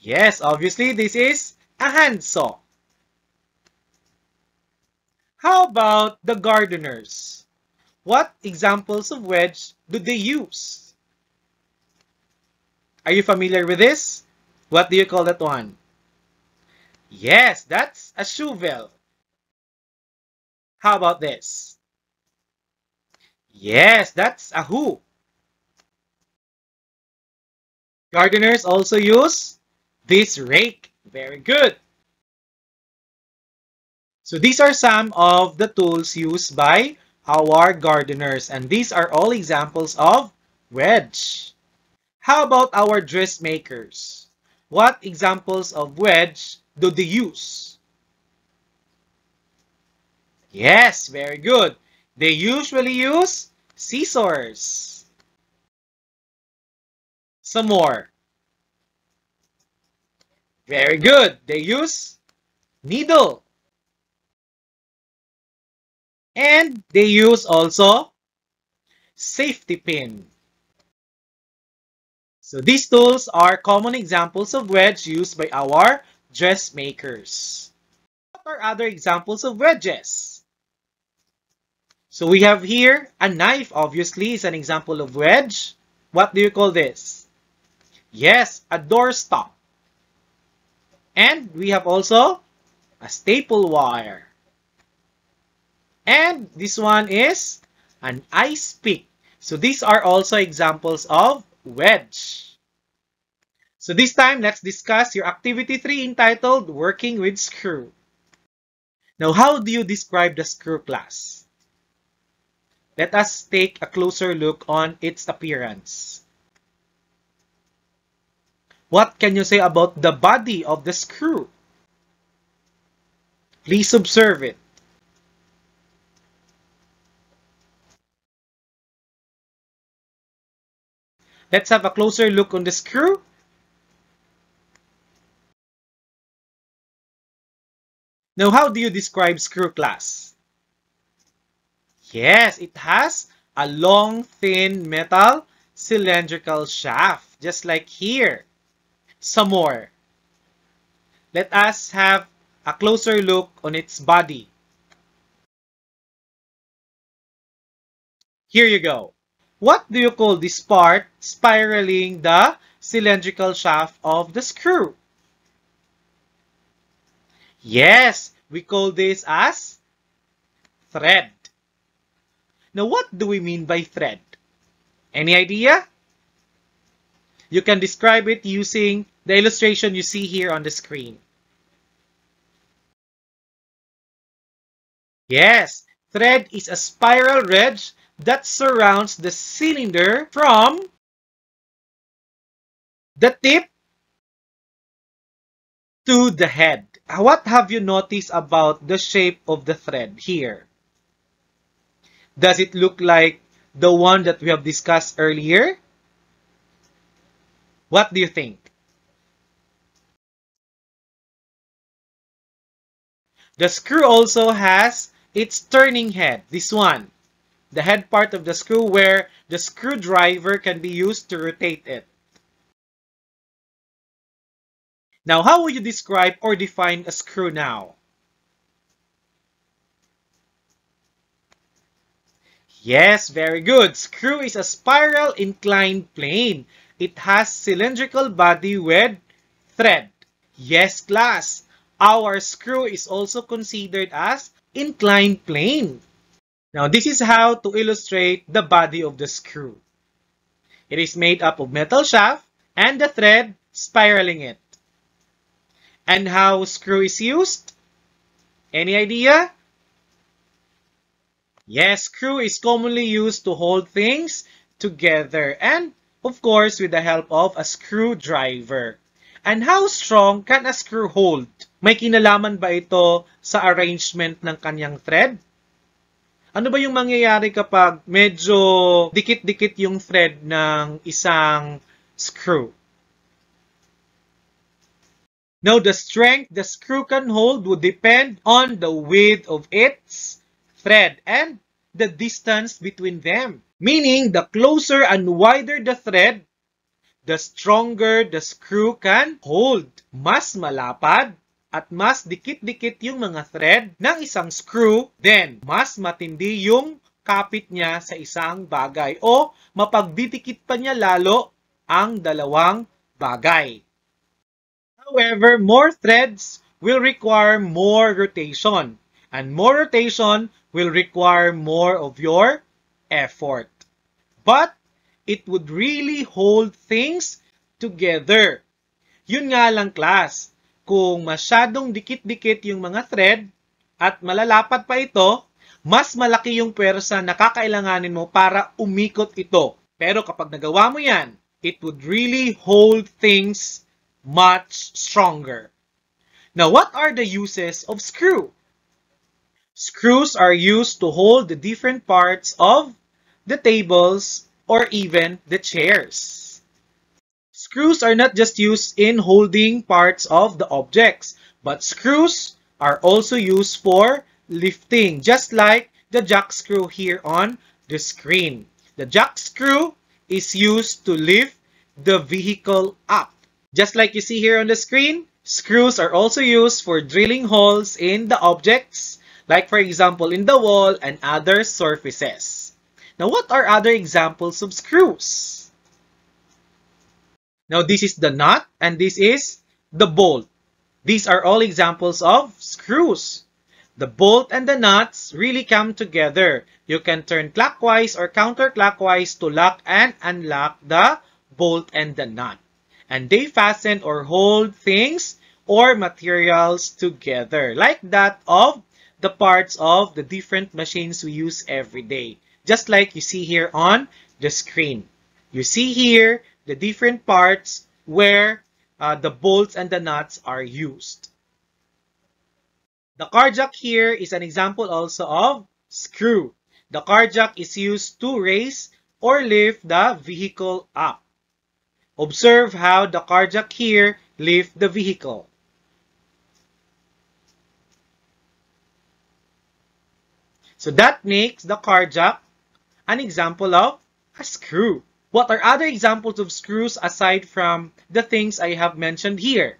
Yes, obviously this is a handsaw. How about the gardeners? What examples of wedge do they use? Are you familiar with this? What do you call that one? Yes, that's a shovel. How about this? Yes, that's a hoe. Gardeners also use this rake. Very good. So these are some of the tools used by our gardeners and these are all examples of wedge. How about our dressmakers? What examples of wedge do they use? Yes, very good. They usually use scissors. Some more. Very good. They use needle. And they use also safety pin. So these tools are common examples of wedge used by our dressmakers. What are other examples of wedges? So we have here a knife obviously is an example of wedge. What do you call this? Yes, a doorstop. And we have also a staple wire. And this one is an ice pick. So these are also examples of wedge. So this time, let's discuss your activity 3 entitled Working with Screw. Now, how do you describe the screw class? Let us take a closer look on its appearance. What can you say about the body of the screw? Please observe it. Let's have a closer look on the screw. Now, how do you describe screw class? Yes, it has a long, thin metal cylindrical shaft, just like here. Some more. Let us have a closer look on its body. Here you go. What do you call this part spiraling the cylindrical shaft of the screw? Yes, we call this as thread. Now, what do we mean by thread? Any idea? You can describe it using the illustration you see here on the screen. Yes, thread is a spiral wedge that surrounds the cylinder from the tip to the head. What have you noticed about the shape of the thread here? Does it look like the one that we have discussed earlier? What do you think? The screw also has its turning head, this one. The head part of the screw where the screwdriver can be used to rotate it. Now, how would you describe or define a screw now? Yes, very good. Screw is a spiral inclined plane. It has cylindrical body with thread. Yes, class. Our screw is also considered as inclined plane. Now, this is how to illustrate the body of the screw. It is made up of metal shaft and the thread spiraling it. And how screw is used? Any idea? Yes, screw is commonly used to hold things together and of course with the help of a screwdriver. And how strong can a screw hold? May kinalaman ba ito sa arrangement ng kanyang thread? Ano ba yung mangyayari kapag medyo dikit-dikit yung thread ng isang screw? Now, the strength the screw can hold would depend on the width of its thread and the distance between them. Meaning, the closer and wider the thread, the stronger the screw can hold. Mas malapad at mas dikit-dikit yung mga thread ng isang screw, then mas matindi yung kapit niya sa isang bagay o mapagdidikit pa niya lalo ang dalawang bagay. However, more threads will require more rotation and more rotation will require more of your effort. But it would really hold things together. Yun nga lang class, kung masyadong dikit-dikit yung mga thread at malalapat pa ito, mas malaki yung pwersa na kakailanganin mo para umikot ito. Pero kapag nagawa mo yan, it would really hold things much stronger. Now, what are the uses of screw? Screws are used to hold the different parts of the tables or even the chairs. Screws are not just used in holding parts of the objects, but screws are also used for lifting, just like the jack screw here on the screen. The jack screw is used to lift the vehicle up. Just like you see here on the screen, screws are also used for drilling holes in the objects like for example in the wall and other surfaces. Now what are other examples of screws? Now this is the nut and this is the bolt. These are all examples of screws. The bolt and the nuts really come together. You can turn clockwise or counterclockwise to lock and unlock the bolt and the nut. And they fasten or hold things or materials together like that of the parts of the different machines we use every day. Just like you see here on the screen. You see here the different parts where uh, the bolts and the nuts are used. The car jack here is an example also of screw. The car jack is used to raise or lift the vehicle up. Observe how the car jack here lift the vehicle. So that makes the car jack an example of a screw. What are other examples of screws aside from the things I have mentioned here?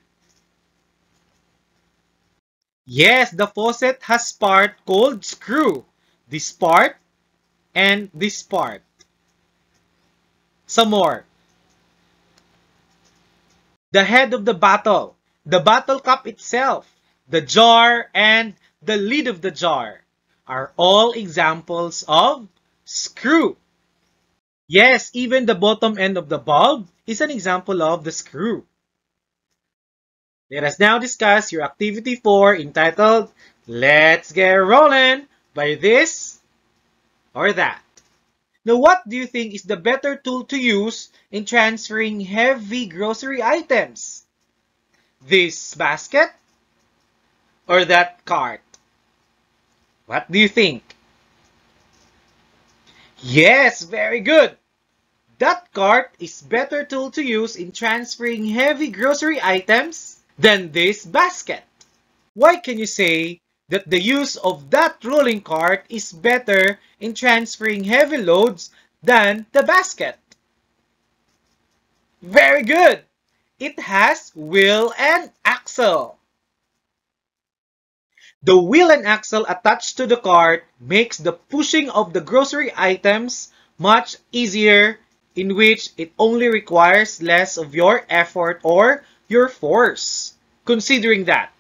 Yes, the faucet has part called screw. This part and this part. Some more. The head of the bottle, the bottle cup itself, the jar, and the lid of the jar are all examples of screw. Yes, even the bottom end of the bulb is an example of the screw. Let us now discuss your activity 4 entitled Let's Get Rolling by this or that. Now, what do you think is the better tool to use in transferring heavy grocery items? This basket or that cart? What do you think? Yes, very good. That cart is better tool to use in transferring heavy grocery items than this basket. Why can you say that the use of that rolling cart is better in transferring heavy loads than the basket? Very good! It has wheel and axle. The wheel and axle attached to the cart makes the pushing of the grocery items much easier in which it only requires less of your effort or your force. Considering that,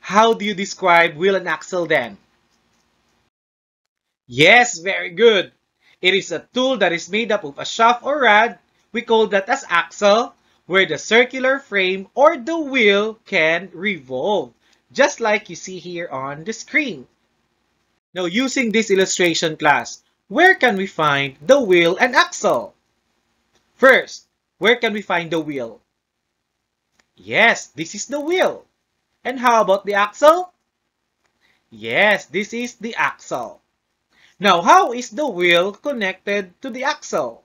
how do you describe wheel and axle then? Yes, very good. It is a tool that is made up of a shaft or rod. We call that as axle, where the circular frame or the wheel can revolve just like you see here on the screen. Now, using this illustration class, where can we find the wheel and axle? First, where can we find the wheel? Yes, this is the wheel. And how about the axle? Yes, this is the axle. Now, how is the wheel connected to the axle?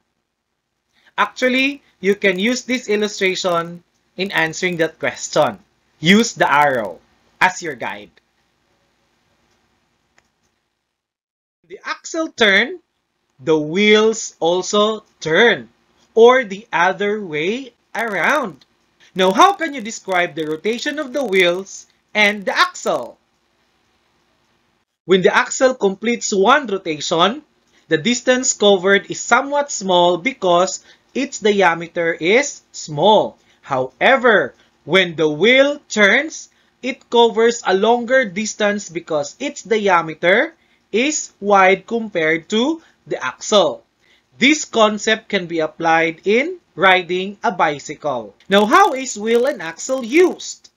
Actually, you can use this illustration in answering that question. Use the arrow as your guide. The axle turn, the wheels also turn, or the other way around. Now, how can you describe the rotation of the wheels and the axle? When the axle completes one rotation, the distance covered is somewhat small because its diameter is small. However, when the wheel turns, it covers a longer distance because its diameter is wide compared to the axle. This concept can be applied in riding a bicycle. Now, how is wheel and axle used?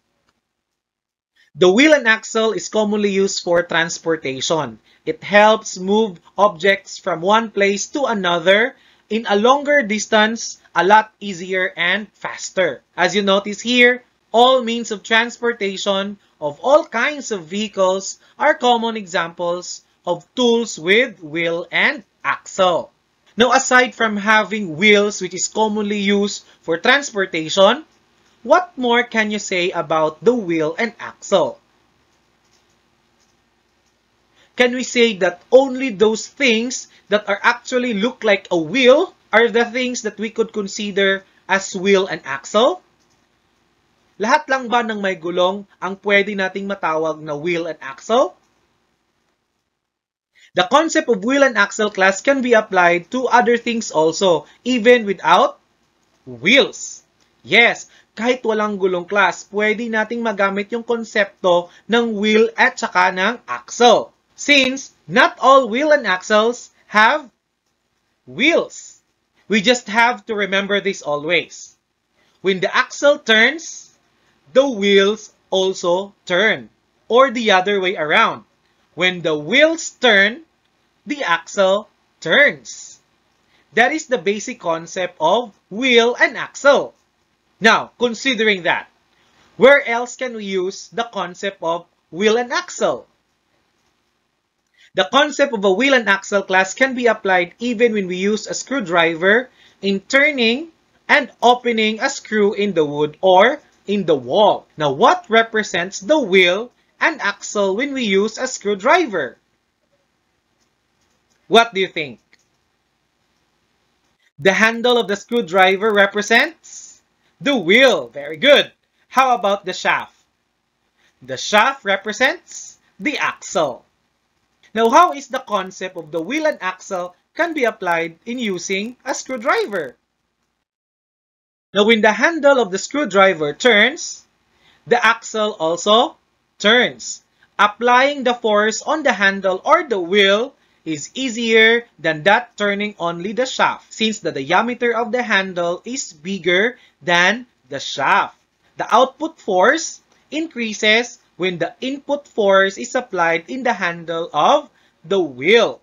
The wheel and axle is commonly used for transportation. It helps move objects from one place to another in a longer distance a lot easier and faster. As you notice here, all means of transportation of all kinds of vehicles are common examples of tools with wheel and axle. Now, aside from having wheels which is commonly used for transportation, what more can you say about the wheel and axle? Can we say that only those things that are actually look like a wheel are the things that we could consider as wheel and axle? Lahat lang ba ng may gulong ang pwede nating matawag na wheel and axle? The concept of wheel and axle class can be applied to other things also, even without wheels. Yes, kahit walang gulong class, pwede nating magamit yung konsepto ng wheel at saka ng axle. Since not all wheel and axles have wheels. We just have to remember this always. When the axle turns, the wheels also turn, or the other way around. When the wheels turn, the axle turns. That is the basic concept of wheel and axle. Now, considering that, where else can we use the concept of wheel and axle? The concept of a wheel and axle class can be applied even when we use a screwdriver in turning and opening a screw in the wood or in the wall. Now, what represents the wheel and axle when we use a screwdriver? What do you think? The handle of the screwdriver represents the wheel. Very good. How about the shaft? The shaft represents the axle. Now, how is the concept of the wheel and axle can be applied in using a screwdriver? Now, when the handle of the screwdriver turns, the axle also turns. Applying the force on the handle or the wheel is easier than that turning only the shaft since the diameter of the handle is bigger than the shaft. The output force increases when the input force is applied in the handle of the wheel.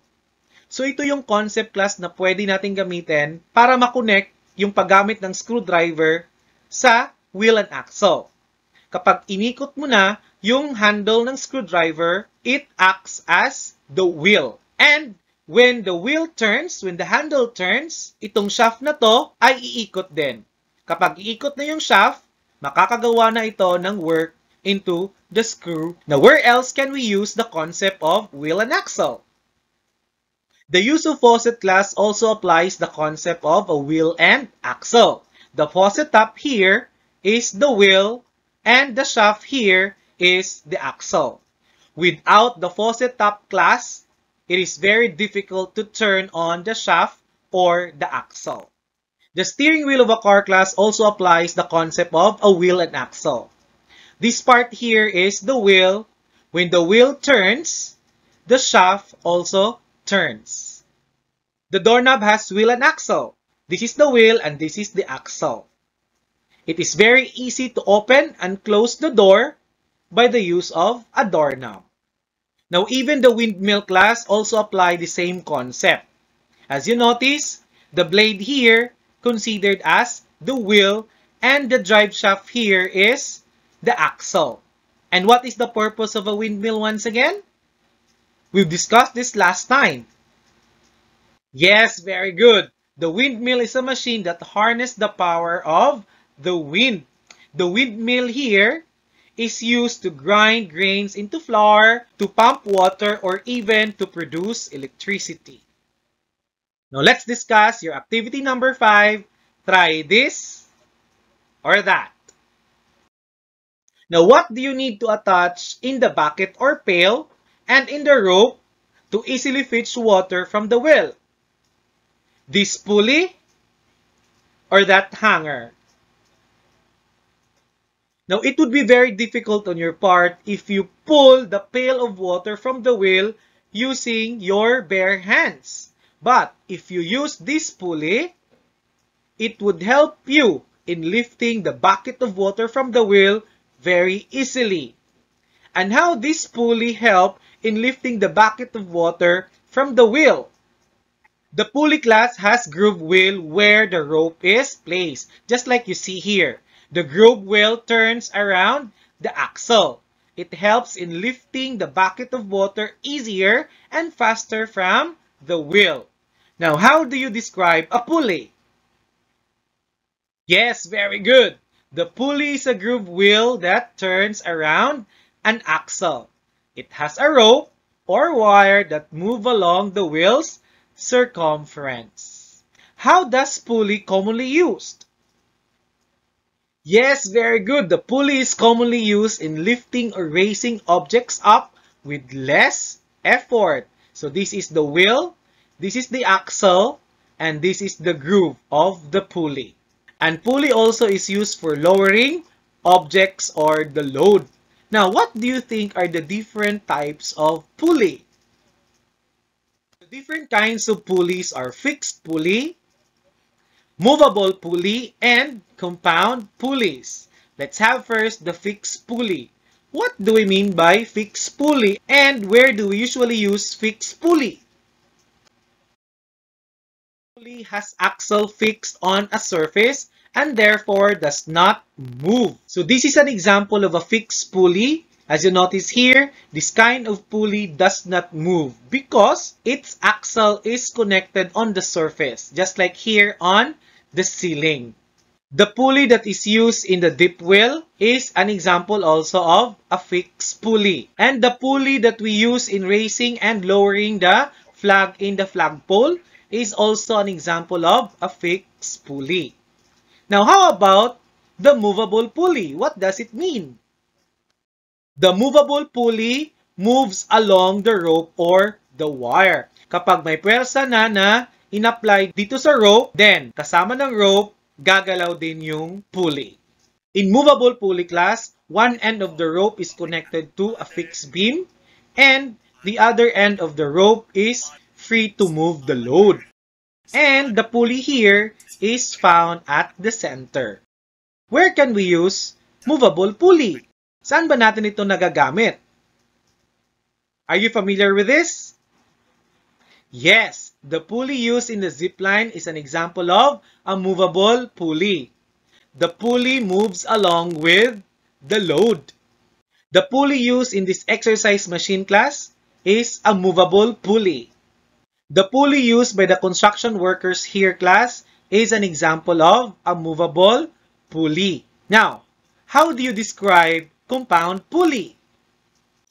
So ito yung concept class na pwede natin gamitin para makonect yung paggamit ng screwdriver sa wheel and axle. Kapag inikot mo na yung handle ng screwdriver, it acts as the wheel. And when the wheel turns, when the handle turns, itong shaft na to ay iikot din. Kapag iikot na yung shaft, makakagawa na ito ng work into the screw. Now, where else can we use the concept of wheel and axle? The use of faucet class also applies the concept of a wheel and axle. The faucet top here is the wheel and the shaft here is the axle. Without the faucet top class, it is very difficult to turn on the shaft or the axle. The steering wheel of a car class also applies the concept of a wheel and axle. This part here is the wheel. When the wheel turns, the shaft also turns. The doorknob has wheel and axle. This is the wheel and this is the axle. It is very easy to open and close the door by the use of a doorknob. Now, even the windmill class also apply the same concept. As you notice, the blade here considered as the wheel and the drive shaft here is the axle. And what is the purpose of a windmill once again? We've discussed this last time. Yes, very good. The windmill is a machine that harnesses the power of the wind. The windmill here is used to grind grains into flour, to pump water, or even to produce electricity. Now let's discuss your activity number 5. Try this or that. Now what do you need to attach in the bucket or pail and in the rope to easily fetch water from the well? This pulley or that hanger? Now, it would be very difficult on your part if you pull the pail of water from the well using your bare hands. But if you use this pulley, it would help you in lifting the bucket of water from the well very easily. And how this pulley help in lifting the bucket of water from the wheel? The pulley class has groove wheel where the rope is placed, just like you see here. The groove wheel turns around the axle. It helps in lifting the bucket of water easier and faster from the wheel. Now, how do you describe a pulley? Yes, very good. The pulley is a groove wheel that turns around an axle. It has a rope or wire that move along the wheel's circumference. How does pulley commonly used? Yes, very good. The pulley is commonly used in lifting or raising objects up with less effort. So this is the wheel, this is the axle, and this is the groove of the pulley. And pulley also is used for lowering objects or the load. Now, what do you think are the different types of pulley? The different kinds of pulleys are fixed pulley, movable pulley, and compound pulleys. Let's have first the fixed pulley. What do we mean by fixed pulley and where do we usually use fixed pulley? Pulley has axle fixed on a surface and therefore does not move. So this is an example of a fixed pulley. As you notice here, this kind of pulley does not move because its axle is connected on the surface, just like here on the ceiling. The pulley that is used in the dip wheel is an example also of a fixed pulley. And the pulley that we use in raising and lowering the flag in the flagpole is also an example of a fixed pulley. Now, how about the movable pulley? What does it mean? The movable pulley moves along the rope or the wire. Kapag may pwersa na na in-apply dito sa rope, then kasama ng rope, gagalaw din yung pulley. In movable pulley class, one end of the rope is connected to a fixed beam and the other end of the rope is free to move the load. And the pulley here is found at the center. Where can we use movable pulley? Saan ba natin ito nagagamit? Are you familiar with this? Yes, the pulley used in the zip line is an example of a movable pulley. The pulley moves along with the load. The pulley used in this exercise machine class is a movable pulley. The pulley used by the construction workers here class is an example of a movable pulley. Now, how do you describe compound pulley?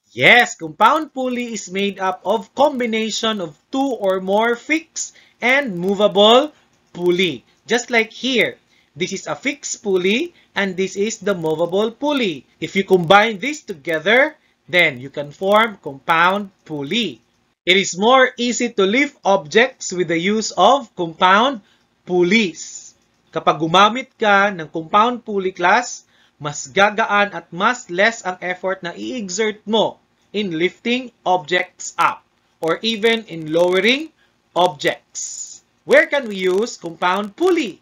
Yes, compound pulley is made up of combination of two or more fixed and movable pulley. Just like here, this is a fixed pulley and this is the movable pulley. If you combine these together, then you can form compound pulley. It is more easy to lift objects with the use of compound pulleys. Kapag gumamit ka ng compound pulley class, mas gagaan at mas less ang effort na i-exert mo in lifting objects up or even in lowering objects. Where can we use compound pulley?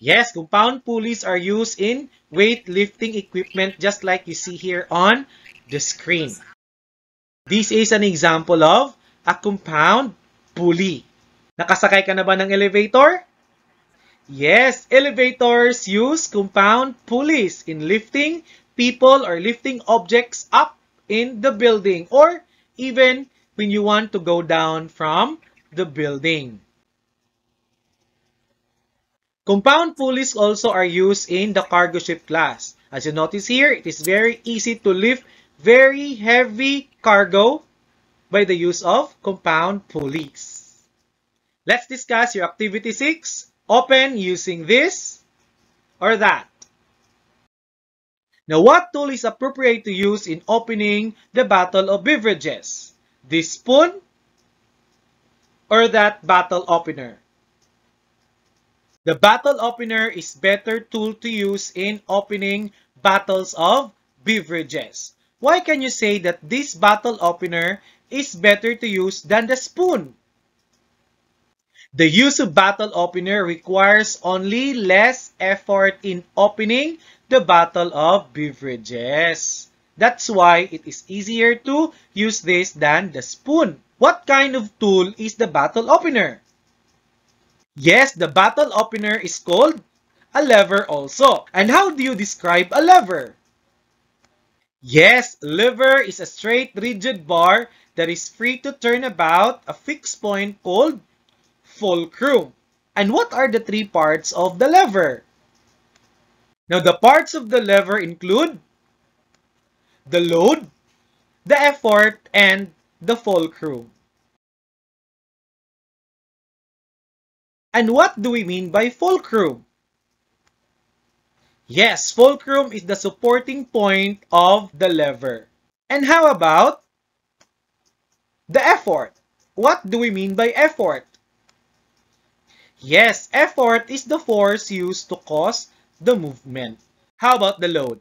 Yes, compound pulleys are used in weightlifting equipment just like you see here on the screen. This is an example of a compound pulley. Nakasakay ka na ba ng elevator? Yes, elevators use compound pulleys in lifting people or lifting objects up in the building or even when you want to go down from the building. Compound pulleys also are used in the cargo ship class. As you notice here, it is very easy to lift very heavy cargo by the use of compound pulleys. Let's discuss your activity 6. Open using this or that. Now, what tool is appropriate to use in opening the bottle of beverages? This spoon or that bottle opener? The bottle opener is better tool to use in opening bottles of beverages. Why can you say that this bottle opener is better to use than the spoon? The use of bottle opener requires only less effort in opening the bottle of beverages. That's why it is easier to use this than the spoon. What kind of tool is the bottle opener? Yes, the bottle opener is called a lever also. And how do you describe a lever? Yes, lever is a straight rigid bar that is free to turn about a fixed point called fulcrum. And what are the three parts of the lever? Now, the parts of the lever include the load, the effort, and the fulcrum. And what do we mean by fulcrum? Yes, fulcrum is the supporting point of the lever. And how about the effort? What do we mean by effort? Yes, effort is the force used to cause the movement. How about the load?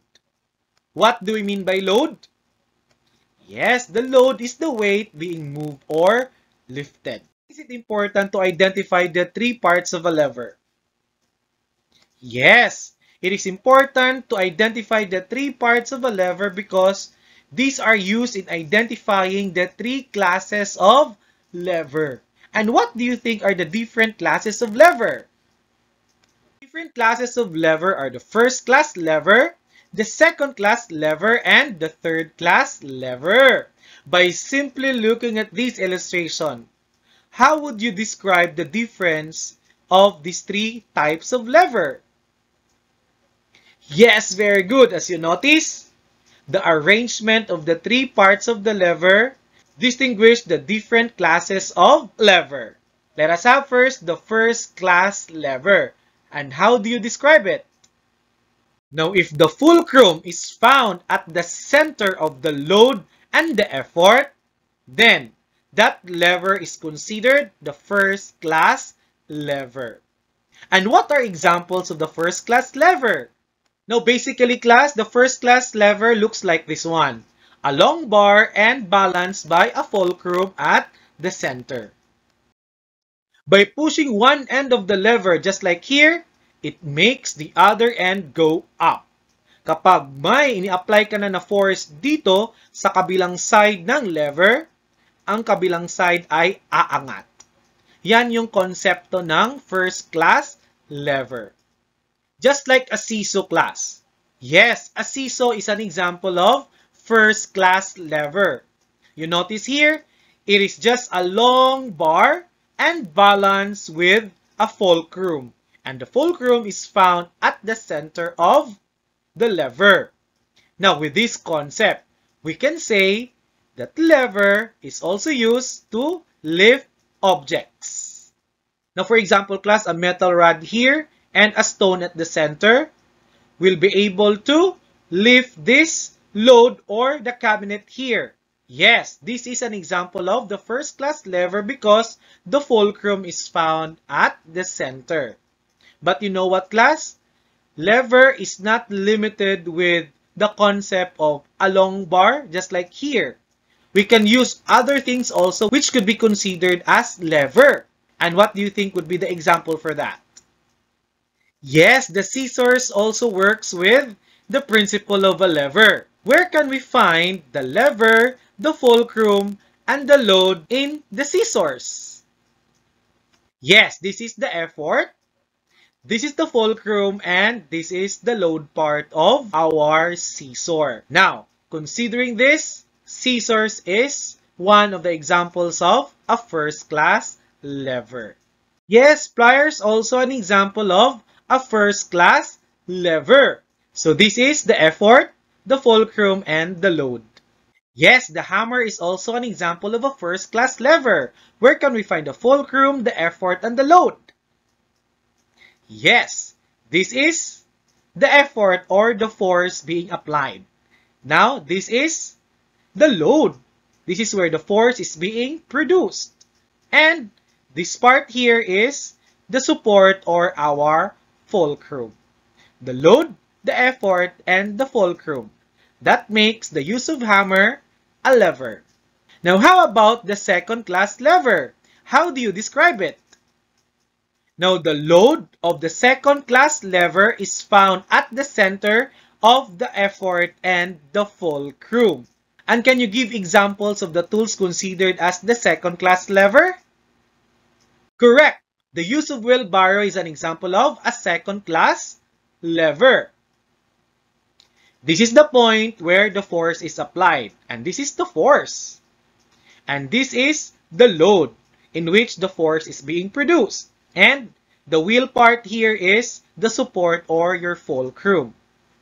What do we mean by load? Yes, the load is the weight being moved or lifted. Is it important to identify the three parts of a lever? Yes, it is important to identify the three parts of a lever because these are used in identifying the three classes of lever. And what do you think are the different classes of lever? different classes of lever are the first class lever, the second class lever, and the third class lever. By simply looking at this illustration, how would you describe the difference of these three types of lever? Yes, very good. As you notice, the arrangement of the three parts of the lever distinguish the different classes of lever. Let us have first the first class lever. And how do you describe it? Now, if the fulcrum is found at the center of the load and the effort, then that lever is considered the first class lever. And what are examples of the first class lever? Now, basically, class, the first class lever looks like this one. A long bar and balanced by a fulcrum at the center. By pushing one end of the lever just like here, it makes the other end go up. Kapag may ini-apply ka na na force dito sa kabilang side ng lever, ang kabilang side ay aangat. Yan yung konsepto ng first class lever. Just like a seesaw class. Yes, a seesaw is an example of first class lever. You notice here, it is just a long bar and balance with a fulcrum. And the fulcrum is found at the center of the lever. Now, with this concept, we can say that lever is also used to lift objects. Now, for example, class, a metal rod here and a stone at the center will be able to lift this load or the cabinet here. Yes, this is an example of the first class lever because the fulcrum is found at the center. But you know what class? Lever is not limited with the concept of a long bar just like here. We can use other things also which could be considered as lever. And what do you think would be the example for that? Yes, the scissors also works with the principle of a lever. Where can we find the lever, the fulcrum, and the load in the scissors? Yes, this is the effort. This is the fulcrum and this is the load part of our scissor. Now, considering this, scissors is one of the examples of a first class lever. Yes, pliers also an example of a first class lever. So this is the effort, the fulcrum, and the load. Yes, the hammer is also an example of a first class lever. Where can we find the fulcrum, the effort, and the load? Yes, this is the effort or the force being applied. Now, this is the load. This is where the force is being produced. And this part here is the support or our fulcrum. The load, the effort, and the fulcrum. That makes the use of hammer a lever. Now, how about the second class lever? How do you describe it? Now, the load of the second class lever is found at the center of the effort and the fulcrum. And can you give examples of the tools considered as the second class lever? Correct. The use of wheelbarrow is an example of a second class lever. This is the point where the force is applied. And this is the force. And this is the load in which the force is being produced. And the wheel part here is the support or your fulcrum.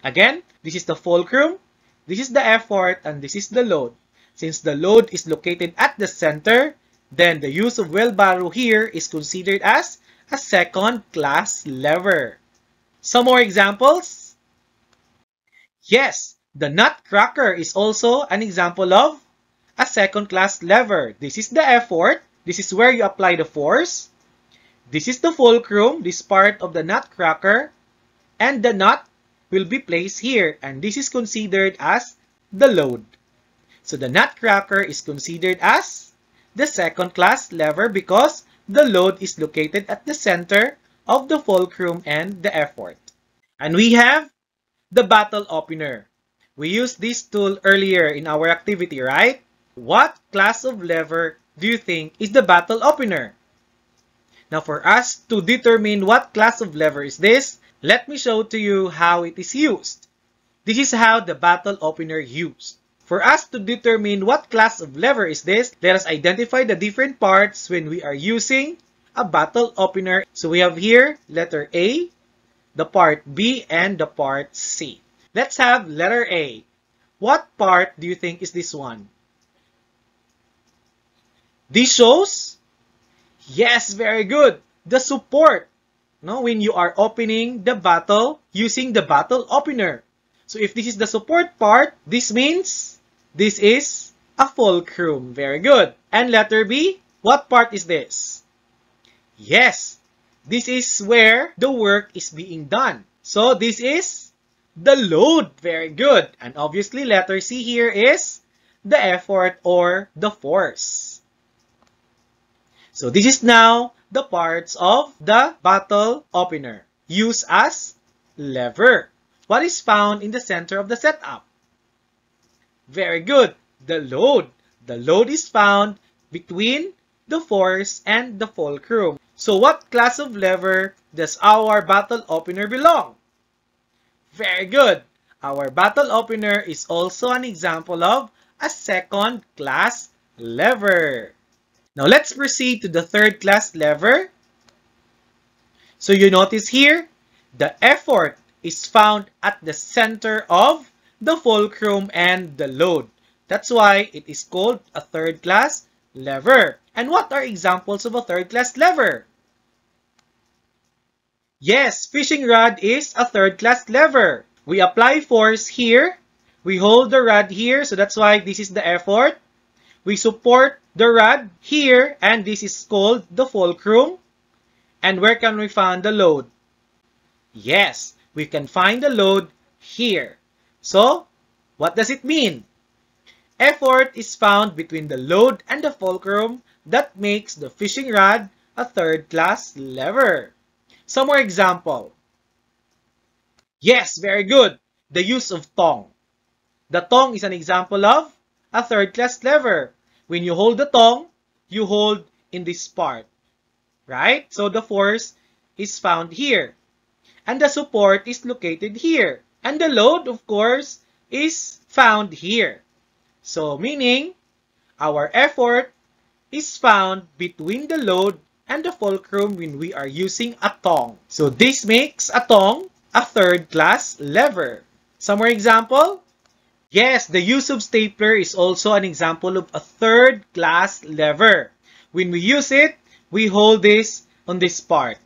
Again, this is the fulcrum, this is the effort, and this is the load. Since the load is located at the center, then the use of wheelbarrow here is considered as a second class lever. Some more examples? Yes, the nutcracker is also an example of a second-class lever. This is the effort. This is where you apply the force. This is the fulcrum, this part of the nutcracker. And the nut will be placed here. And this is considered as the load. So the nutcracker is considered as the second-class lever because the load is located at the center of the fulcrum and the effort. And we have the battle opener. We used this tool earlier in our activity, right? What class of lever do you think is the battle opener? Now for us to determine what class of lever is this, let me show to you how it is used. This is how the battle opener used. For us to determine what class of lever is this, let us identify the different parts when we are using a bottle opener. So we have here letter A, the part B, and the part C. Let's have letter A. What part do you think is this one? This shows? Yes, very good. The support. No, when you are opening the bottle using the bottle opener. So if this is the support part, this means this is a fulcrum. Very good. And letter B, what part is this? Yes, this is where the work is being done. So this is the load. Very good. And obviously letter C here is the effort or the force. So this is now the parts of the bottle opener used as lever. What is found in the center of the setup? Very good. The load. The load is found between the force and the fulcrum. So what class of lever does our bottle opener belong? Very good. Our bottle opener is also an example of a second class lever. Now let's proceed to the third class lever. So you notice here, the effort is found at the center of the fulcrum and the load. That's why it is called a third class lever. And what are examples of a third class lever? Yes, fishing rod is a third class lever. We apply force here. We hold the rod here, so that's why this is the effort. We support the rod here, and this is called the fulcrum. And where can we find the load? Yes, we can find the load here. So, what does it mean? Effort is found between the load and the fulcrum that makes the fishing rod a third-class lever. Some more example. Yes, very good. The use of tong. The tong is an example of a third-class lever. When you hold the tong, you hold in this part. Right? So the force is found here. And the support is located here. And the load, of course, is found here. So meaning, our effort is found between the load and the fulcrum when we are using a tong. So this makes a tong a third class lever. Some more example? Yes, the use of stapler is also an example of a third class lever. When we use it, we hold this on this part.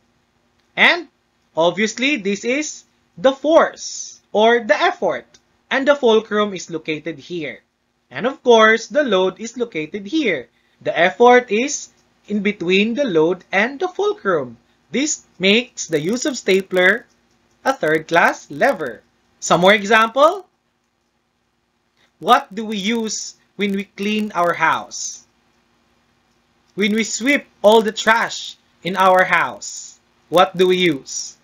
And obviously, this is the force or the effort. And the fulcrum is located here. And of course, the load is located here. The effort is in between the load and the fulcrum. This makes the use of stapler a third-class lever. Some more example? What do we use when we clean our house? When we sweep all the trash in our house, what do we use?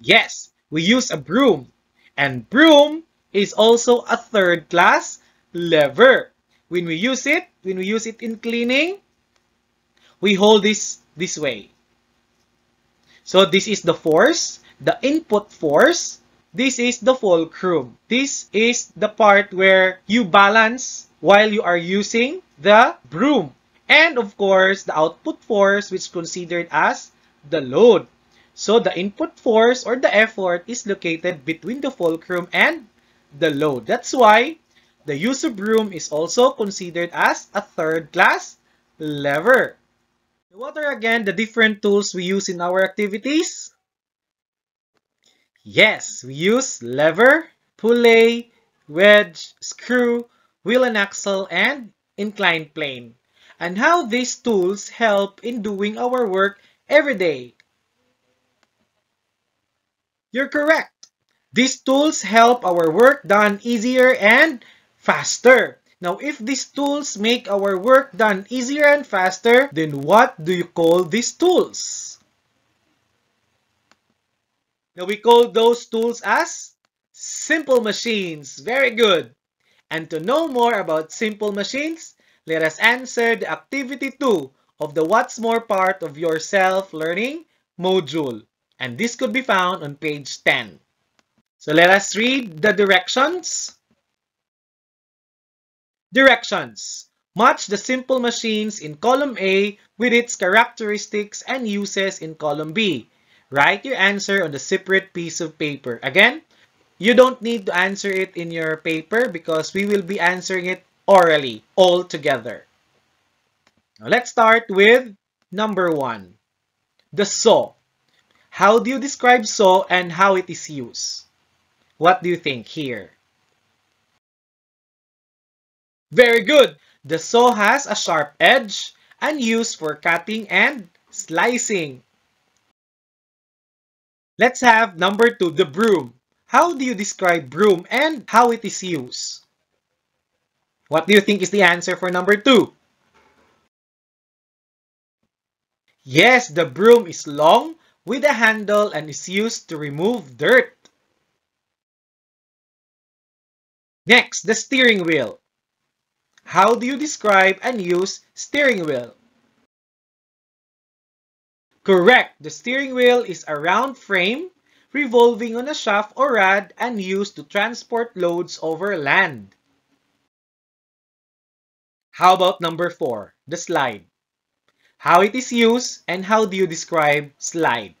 Yes, we use a broom. And broom is also a third-class lever. When we use it, when we use it in cleaning, we hold this this way. So this is the force, the input force. This is the fulcrum. This is the part where you balance while you are using the broom. And of course, the output force which is considered as the load. So the input force or the effort is located between the fulcrum and the load. That's why the use of broom is also considered as a third class lever. What are again the different tools we use in our activities? Yes, we use lever, pulley, wedge, screw, wheel and axle, and inclined plane. And how these tools help in doing our work every day. You're correct. These tools help our work done easier and faster. Now, if these tools make our work done easier and faster, then what do you call these tools? Now, we call those tools as simple machines. Very good. And to know more about simple machines, let us answer the activity 2 of the What's More part of your self-learning module. And this could be found on page 10. So let us read the directions. Directions. Match the simple machines in column A with its characteristics and uses in column B. Write your answer on the separate piece of paper. Again, you don't need to answer it in your paper because we will be answering it orally, all together. Now let's start with number one, the saw. How do you describe saw and how it is used? What do you think here? Very good. The saw has a sharp edge and used for cutting and slicing. Let's have number two, the broom. How do you describe broom and how it is used? What do you think is the answer for number two? Yes, the broom is long with a handle and is used to remove dirt. Next, the steering wheel. How do you describe and use steering wheel? Correct! The steering wheel is a round frame revolving on a shaft or rod and used to transport loads over land. How about number 4, the slide? How it is used and how do you describe slide?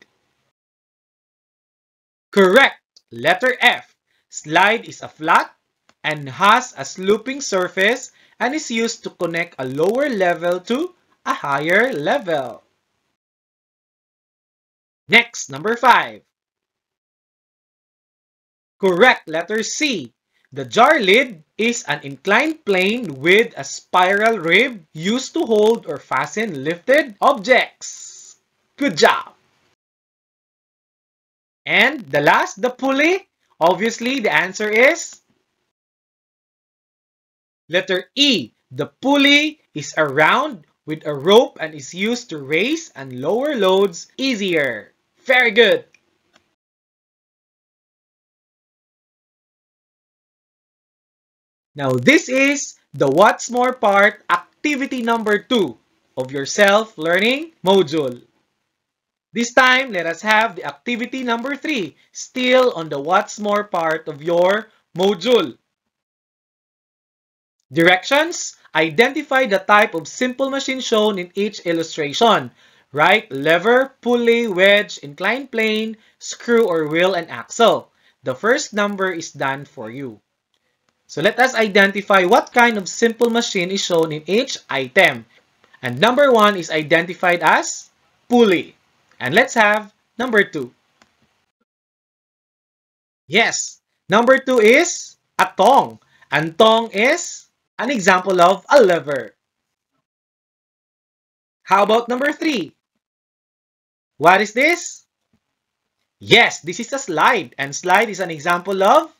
Correct! Letter F. Slide is a flat and has a sloping surface and is used to connect a lower level to a higher level. Next, number 5. Correct, letter C. The jar lid is an inclined plane with a spiral rib used to hold or fasten lifted objects. Good job! And the last, the pulley. Obviously, the answer is Letter E. The pulley is a round with a rope and is used to raise and lower loads easier. Very good. Now this is the What's More part activity number 2 of your self-learning module. This time, let us have the activity number 3 still on the What's More part of your module. Directions. Identify the type of simple machine shown in each illustration. Right? Lever, pulley, wedge, inclined plane, screw or wheel, and axle. The first number is done for you. So let us identify what kind of simple machine is shown in each item. And number one is identified as pulley. And let's have number two. Yes, number two is a tong. And tong is an example of a lever. How about number three? What is this? Yes, this is a slide. And slide is an example of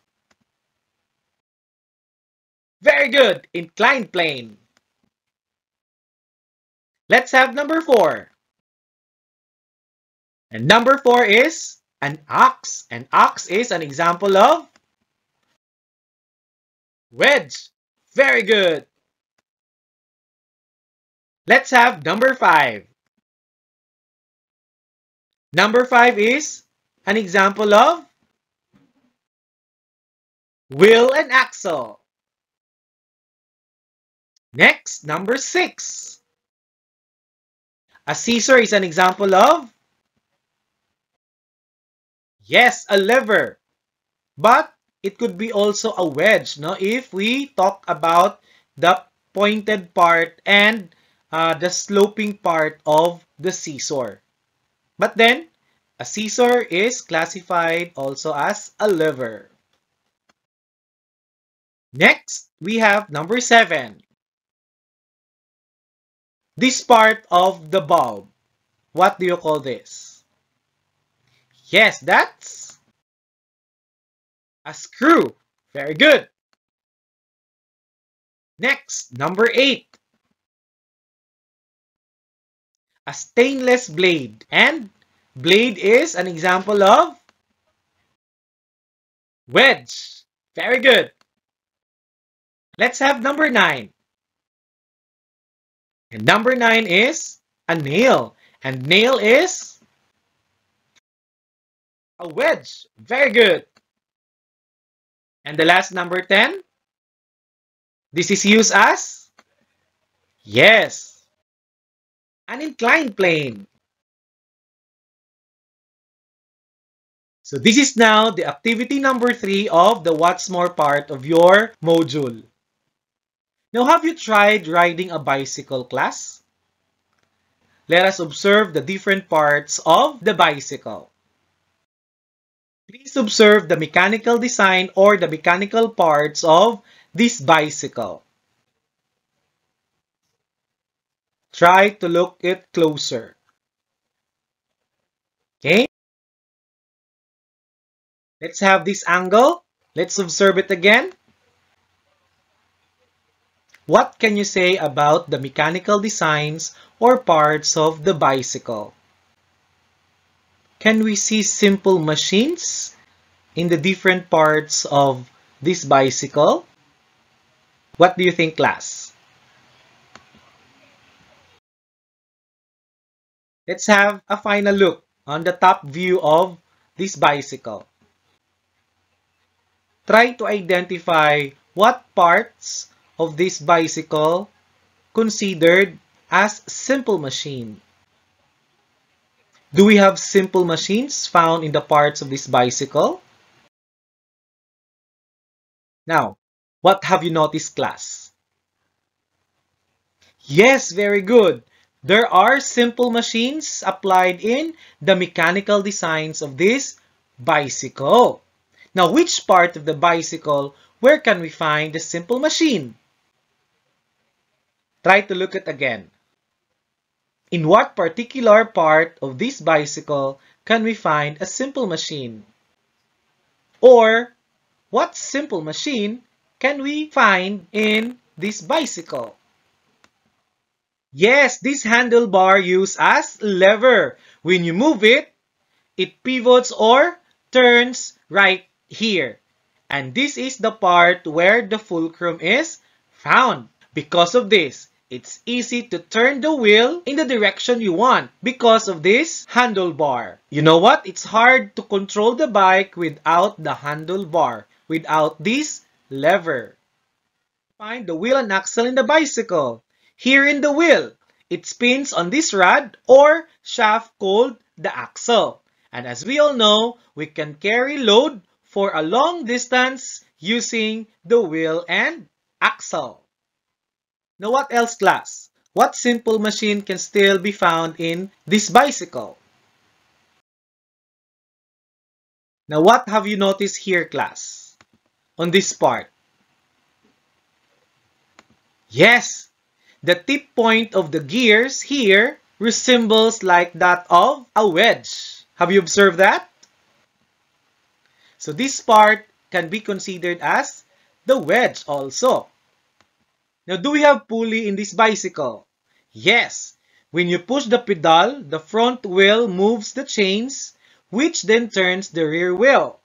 very good. Inclined plane. Let's have number four. And number four is an ox. An ox is an example of wedge. Very good. Let's have number five. Number five is an example of wheel and axle. Next, number six. A scissor is an example of Yes, a lever. But it could be also a wedge, no? If we talk about the pointed part and uh, the sloping part of the scissor. But then, a scissor is classified also as a lever. Next, we have number seven. This part of the bulb, what do you call this? Yes, that's a screw. Very good. Next, number 8. A stainless blade. And blade is an example of wedge. Very good. Let's have number 9. And number nine is a nail. And nail is a wedge. Very good. And the last number 10, this is used as Yes. An inclined plane. So this is now the activity number three of the what's more part of your module. Now, have you tried riding a bicycle class? Let us observe the different parts of the bicycle. Please observe the mechanical design or the mechanical parts of this bicycle. Try to look it closer. Okay? Let's have this angle. Let's observe it again. What can you say about the mechanical designs or parts of the bicycle? Can we see simple machines in the different parts of this bicycle? What do you think, class? Let's have a final look on the top view of this bicycle. Try to identify what parts of this bicycle considered as simple machine. Do we have simple machines found in the parts of this bicycle? Now, what have you noticed, class? Yes, very good. There are simple machines applied in the mechanical designs of this bicycle. Now, which part of the bicycle, where can we find the simple machine? Try to look at again. In what particular part of this bicycle can we find a simple machine? Or, what simple machine can we find in this bicycle? Yes, this handlebar used as lever. When you move it, it pivots or turns right here. And this is the part where the fulcrum is found. Because of this, it's easy to turn the wheel in the direction you want because of this handlebar. You know what? It's hard to control the bike without the handlebar, without this lever. Find the wheel and axle in the bicycle. Here in the wheel, it spins on this rod or shaft called the axle. And as we all know, we can carry load for a long distance using the wheel and axle. Now what else class? What simple machine can still be found in this bicycle? Now what have you noticed here class? On this part? Yes, the tip point of the gears here resembles like that of a wedge. Have you observed that? So this part can be considered as the wedge also. Now, do we have pulley in this bicycle? Yes. When you push the pedal, the front wheel moves the chains, which then turns the rear wheel.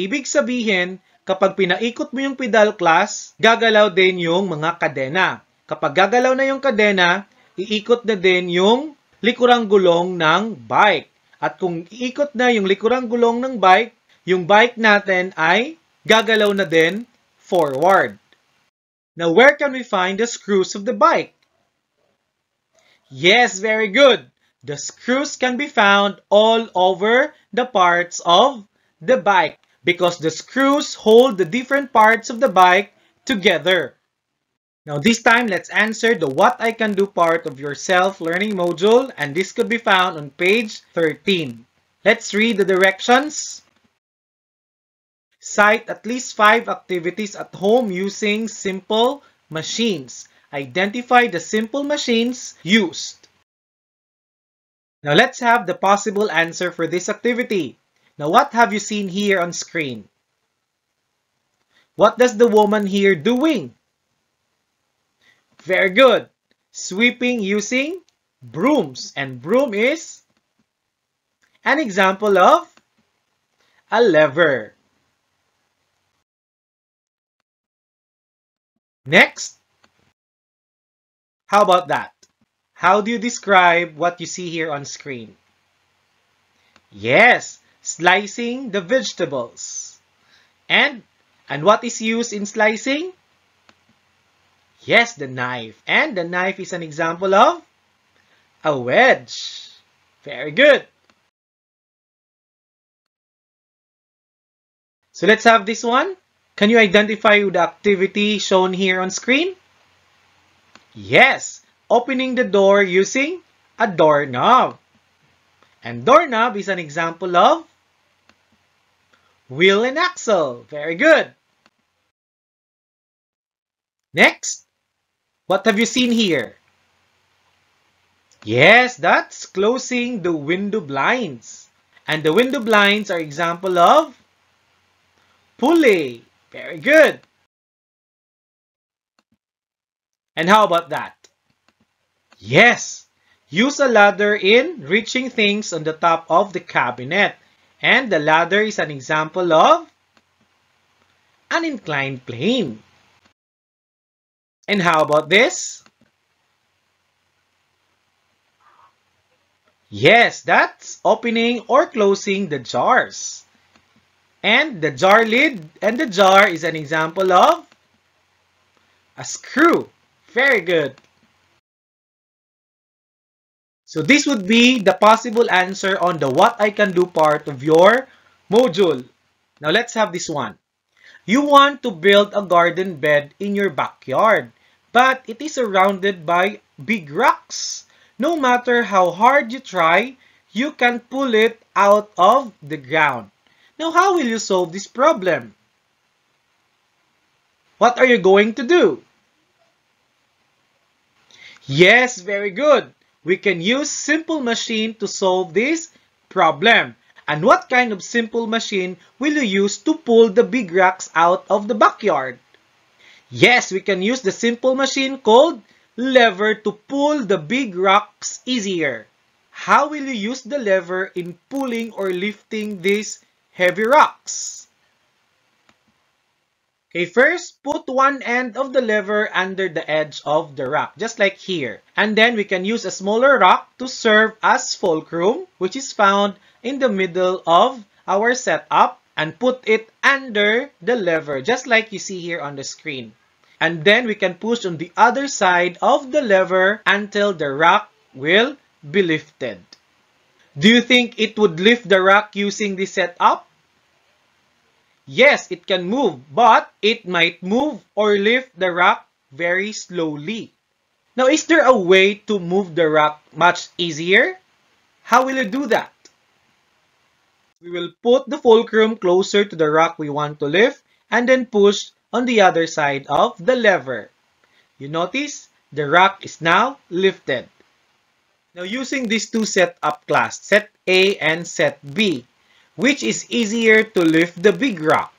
Ibig sabihin, kapag pinaikot mo yung pedal class, gagalaw din yung mga kadena. Kapag gagalaw na yung kadena, iikot na din yung likurang gulong ng bike. At kung iikot na yung likurang gulong ng bike, yung bike natin ay gagalaw na din forward. Now, where can we find the screws of the bike? Yes, very good. The screws can be found all over the parts of the bike because the screws hold the different parts of the bike together. Now this time, let's answer the what I can do part of your self-learning module and this could be found on page 13. Let's read the directions. Cite at least five activities at home using simple machines. Identify the simple machines used. Now let's have the possible answer for this activity. Now what have you seen here on screen? What does the woman here doing? Very good. Sweeping using brooms. And broom is an example of a lever. Next. How about that? How do you describe what you see here on screen? Yes, slicing the vegetables. And, and what is used in slicing? Yes, the knife. And the knife is an example of a wedge. Very good. So let's have this one. Can you identify the activity shown here on screen? Yes, opening the door using a doorknob. And doorknob is an example of wheel and axle. Very good. Next, what have you seen here? Yes, that's closing the window blinds. And the window blinds are example of pulley. Very good. And how about that? Yes, use a ladder in reaching things on the top of the cabinet. And the ladder is an example of an inclined plane. And how about this? Yes, that's opening or closing the jars. And the jar lid and the jar is an example of a screw. Very good. So this would be the possible answer on the what I can do part of your module. Now let's have this one. You want to build a garden bed in your backyard, but it is surrounded by big rocks. No matter how hard you try, you can pull it out of the ground. Now how will you solve this problem? What are you going to do? Yes, very good. We can use simple machine to solve this problem. And what kind of simple machine will you use to pull the big rocks out of the backyard? Yes, we can use the simple machine called lever to pull the big rocks easier. How will you use the lever in pulling or lifting these heavy rocks? Okay, first, put one end of the lever under the edge of the rock, just like here. And then we can use a smaller rock to serve as fulcrum, which is found in the middle of our setup, and put it under the lever, just like you see here on the screen. And then we can push on the other side of the lever until the rock will be lifted. Do you think it would lift the rock using this setup? Yes, it can move, but it might move or lift the rock very slowly. Now, is there a way to move the rock much easier? How will you do that? We will put the fulcrum closer to the rock we want to lift and then push on the other side of the lever. You notice the rock is now lifted. Now using these two setup class, set A and set B, which is easier to lift the big rock?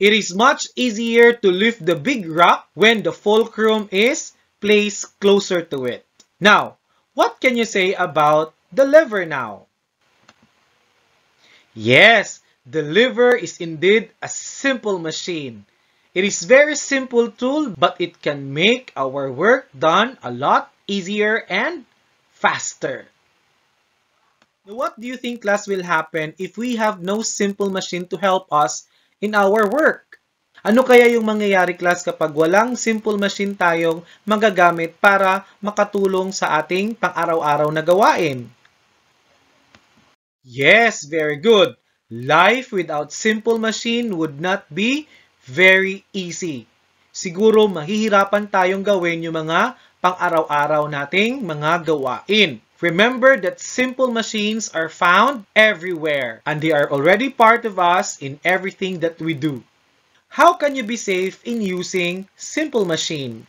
It is much easier to lift the big rock when the fulcrum is placed closer to it. Now, what can you say about the lever now? Yes, the lever is indeed a simple machine. It is very simple tool but it can make our work done a lot easier and faster. Now, what do you think class will happen if we have no simple machine to help us in our work? Ano kaya yung mangyayari class kapag walang simple machine tayong magagamit para makatulong sa ating pang-araw-araw na gawain? Yes, very good. Life without simple machine would not be very easy. Siguro mahihirapan tayong gawin yung mga pang-araw-araw nating mga gawain. Remember that simple machines are found everywhere and they are already part of us in everything that we do. How can you be safe in using simple machine?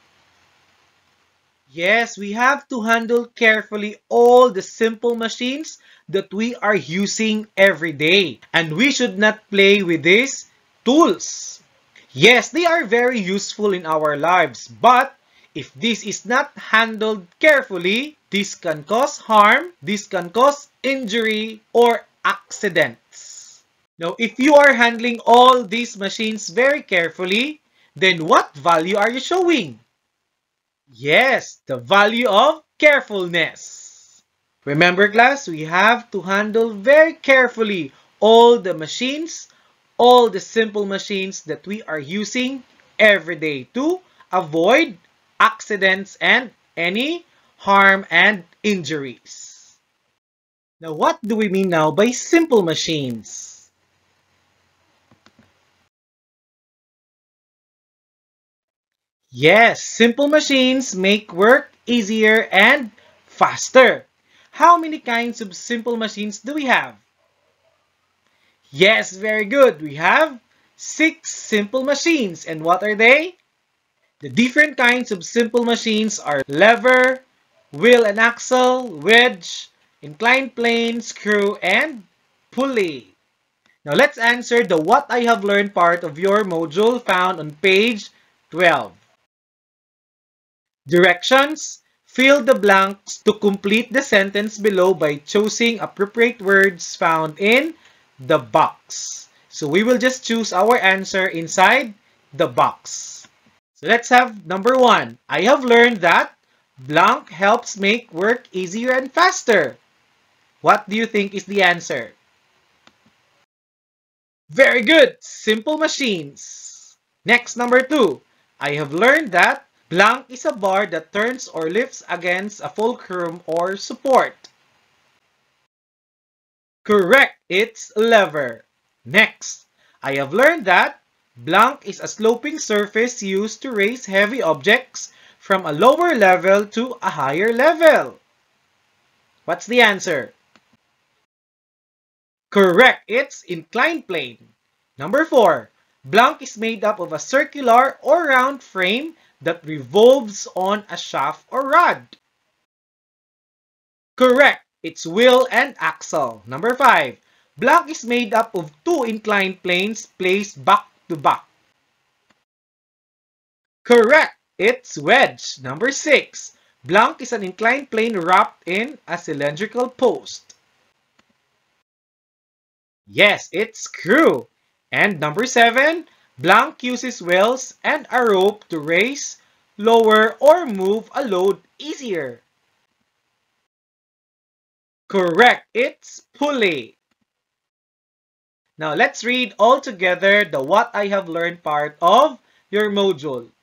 Yes, we have to handle carefully all the simple machines that we are using every day. And we should not play with these tools. Yes, they are very useful in our lives, but if this is not handled carefully, this can cause harm, this can cause injury, or accidents. Now, if you are handling all these machines very carefully, then what value are you showing? Yes, the value of carefulness. Remember class, we have to handle very carefully all the machines, all the simple machines that we are using every day to avoid accidents and any harm and injuries. Now, what do we mean now by simple machines? Yes, simple machines make work easier and faster. How many kinds of simple machines do we have? Yes, very good. We have six simple machines. And what are they? The different kinds of simple machines are lever, wheel and axle, wedge, inclined plane, screw, and pulley. Now let's answer the what I have learned part of your module found on page 12. Directions. Fill the blanks to complete the sentence below by choosing appropriate words found in the box. So we will just choose our answer inside the box. So let's have number one. I have learned that blank helps make work easier and faster. What do you think is the answer? Very good! Simple machines. Next, number two. I have learned that blank is a bar that turns or lifts against a fulcrum or support. Correct! It's lever. Next, I have learned that blank is a sloping surface used to raise heavy objects from a lower level to a higher level. What's the answer? Correct! It's inclined plane. Number 4. Blank is made up of a circular or round frame that revolves on a shaft or rod. Correct! It's wheel and axle. Number 5. Block is made up of two inclined planes placed back to back. Correct! It's wedge. Number 6. Blank is an inclined plane wrapped in a cylindrical post. Yes, it's screw. And number 7. Blank uses wheels and a rope to raise, lower, or move a load easier. Correct. It's pulley. Now, let's read all together the what I have learned part of your module.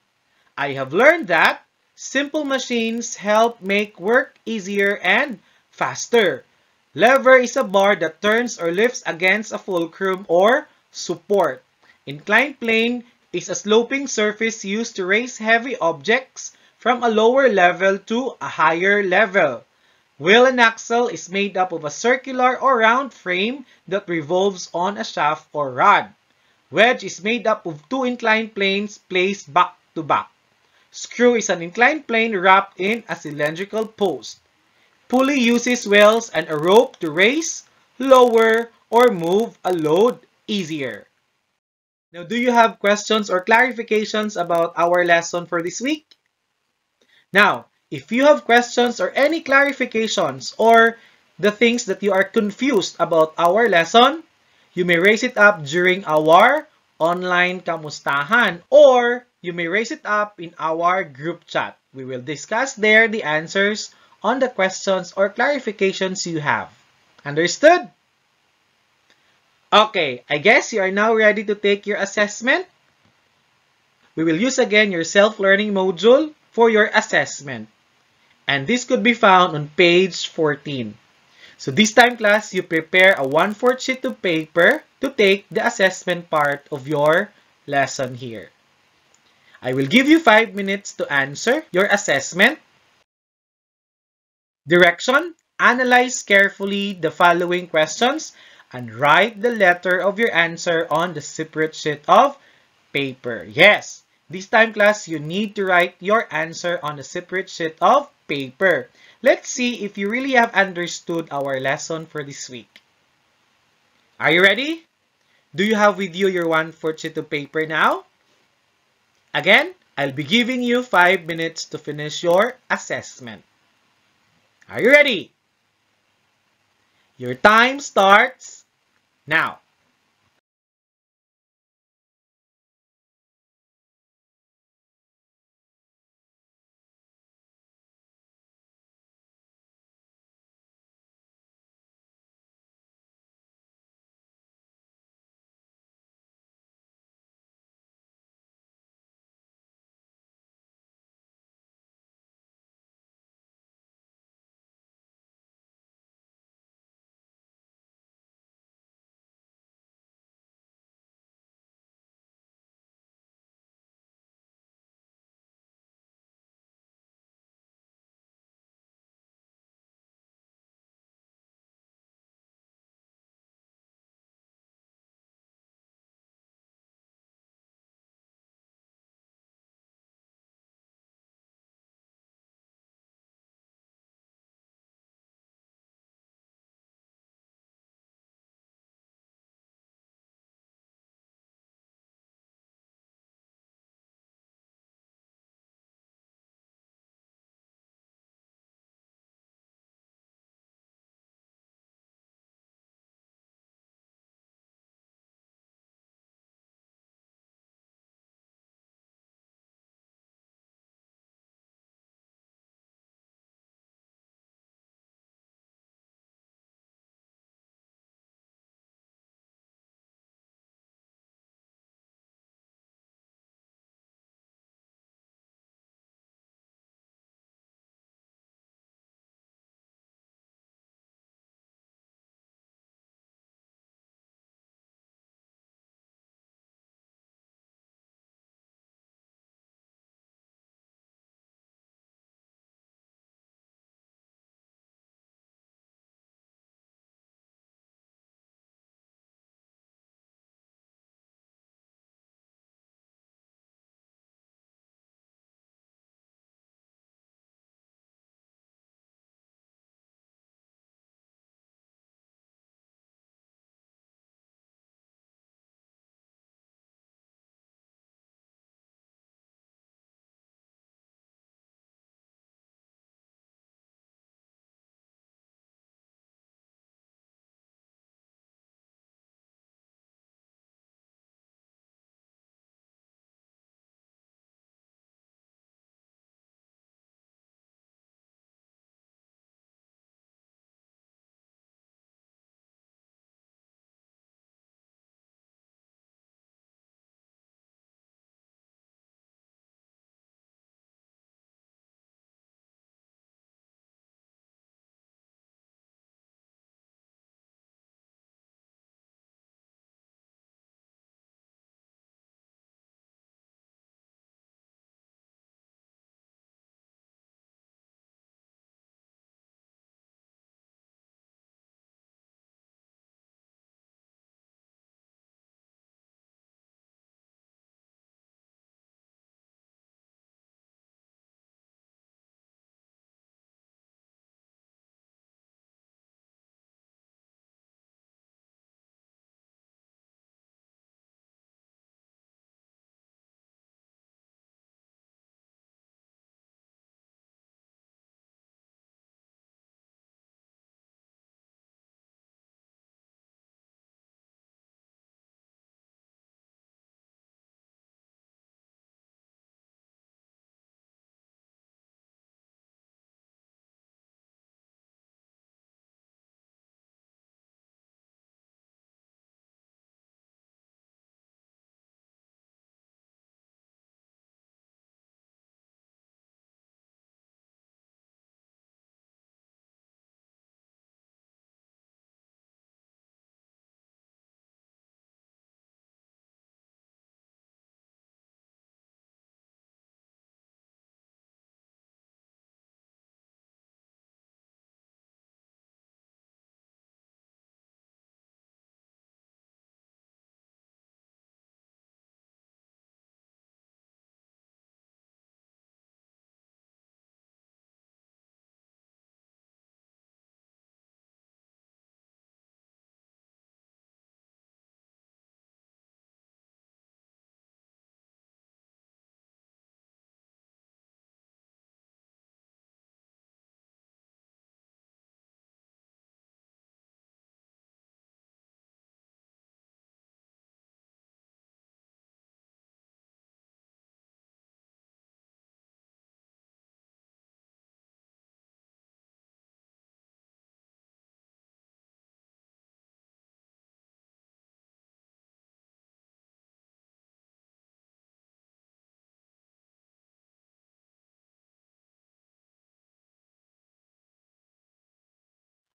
I have learned that simple machines help make work easier and faster. Lever is a bar that turns or lifts against a fulcrum or support. Inclined plane is a sloping surface used to raise heavy objects from a lower level to a higher level. Wheel and axle is made up of a circular or round frame that revolves on a shaft or rod. Wedge is made up of two inclined planes placed back to back. Screw is an inclined plane wrapped in a cylindrical post. Pulley uses wheels and a rope to raise, lower, or move a load easier. Now, do you have questions or clarifications about our lesson for this week? Now, if you have questions or any clarifications or the things that you are confused about our lesson, you may raise it up during our online kamustahan or you may raise it up in our group chat. We will discuss there the answers on the questions or clarifications you have. Understood? Okay, I guess you are now ready to take your assessment. We will use again your self-learning module for your assessment. And this could be found on page 14. So this time class, you prepare a 1 4 sheet of paper to take the assessment part of your lesson here. I will give you 5 minutes to answer your assessment. Direction, analyze carefully the following questions and write the letter of your answer on the separate sheet of paper. Yes, this time class, you need to write your answer on a separate sheet of paper. Let's see if you really have understood our lesson for this week. Are you ready? Do you have with you your 1 4 sheet of paper now? Again, I'll be giving you 5 minutes to finish your assessment. Are you ready? Your time starts now.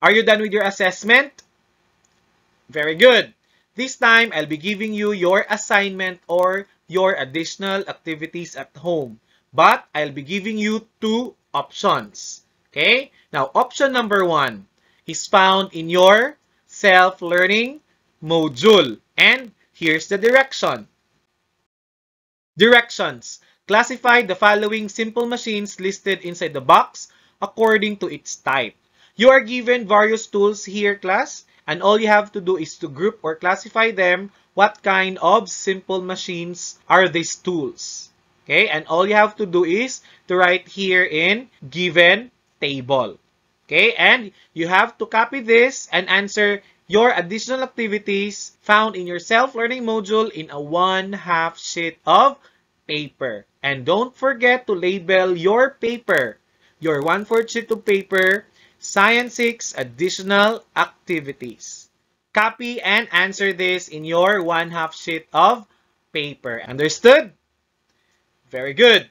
Are you done with your assessment? Very good. This time, I'll be giving you your assignment or your additional activities at home. But I'll be giving you two options. Okay? Now, option number one is found in your self-learning module. And here's the direction. Directions. Classify the following simple machines listed inside the box according to its type. You are given various tools here, class, and all you have to do is to group or classify them what kind of simple machines are these tools. Okay, and all you have to do is to write here in given table. Okay, and you have to copy this and answer your additional activities found in your self-learning module in a one-half sheet of paper. And don't forget to label your paper, your one-fourth sheet of paper, Science 6 additional activities. Copy and answer this in your one-half sheet of paper. Understood? Very good.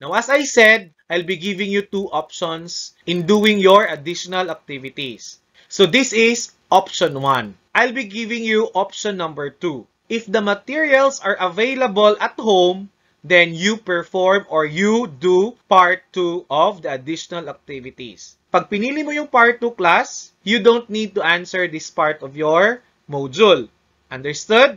Now, as I said, I'll be giving you two options in doing your additional activities. So this is option 1. I'll be giving you option number 2. If the materials are available at home, then you perform or you do part 2 of the additional activities. Pag pinili mo yung part 2 class, you don't need to answer this part of your module. Understood?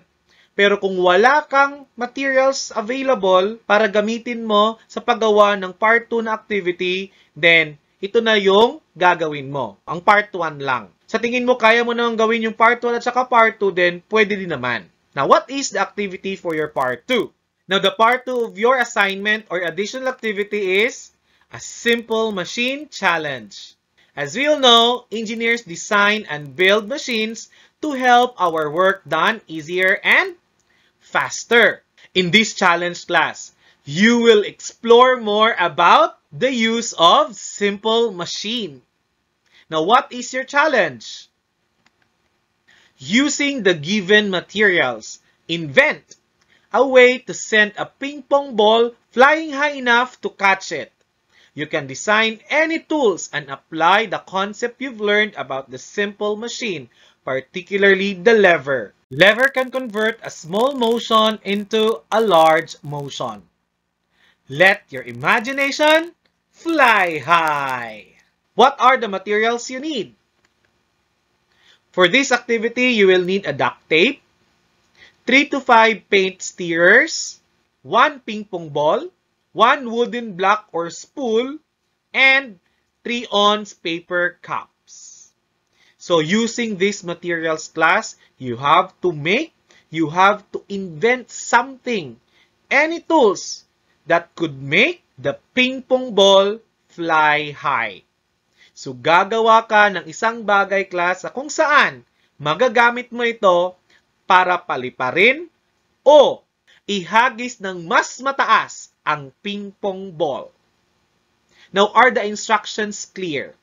Pero kung wala kang materials available para gamitin mo sa paggawa ng part 2 na activity, then ito na yung gagawin mo. Ang part 1 lang. Sa tingin mo, kaya mo nang gawin yung part 1 at saka part 2, then pwede din naman. Now, what is the activity for your part 2? Now, the part 2 of your assignment or additional activity is a simple machine challenge. As we all know, engineers design and build machines to help our work done easier and faster. In this challenge class, you will explore more about the use of simple machine. Now, what is your challenge? Using the given materials, invent a way to send a ping pong ball flying high enough to catch it. You can design any tools and apply the concept you've learned about the simple machine, particularly the lever. Lever can convert a small motion into a large motion. Let your imagination fly high. What are the materials you need? For this activity, you will need a duct tape, 3 to 5 paint stirrers, 1 ping pong ball, 1 wooden block or spool, and 3 ounce paper cups. So using these materials class, you have to make, you have to invent something, any tools that could make the ping pong ball fly high. So gagawa ka ng isang bagay class sa kung saan magagamit mo ito para paliparin o ihagis ng mas mataas ang ping pong ball. Now, are the instructions clear?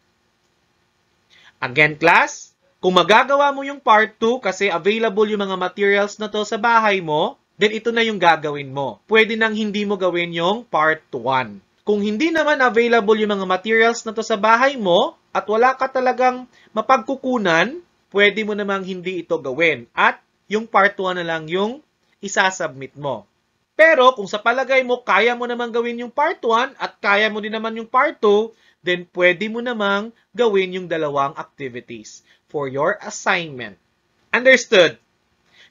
Again, class, kung magagawa mo yung part 2 kasi available yung mga materials na to sa bahay mo, then ito na yung gagawin mo. Pwede nang hindi mo gawin yung part 1. Kung hindi naman available yung mga materials na to sa bahay mo at wala ka talagang mapagkukunan, pwede mo namang hindi ito gawin. At yung part 1 na lang yung isasubmit mo. Pero kung sa palagay mo kaya mo namang gawin yung part 1 at kaya mo din naman yung part 2, then pwede mo namang gawin yung dalawang activities for your assignment. Understood?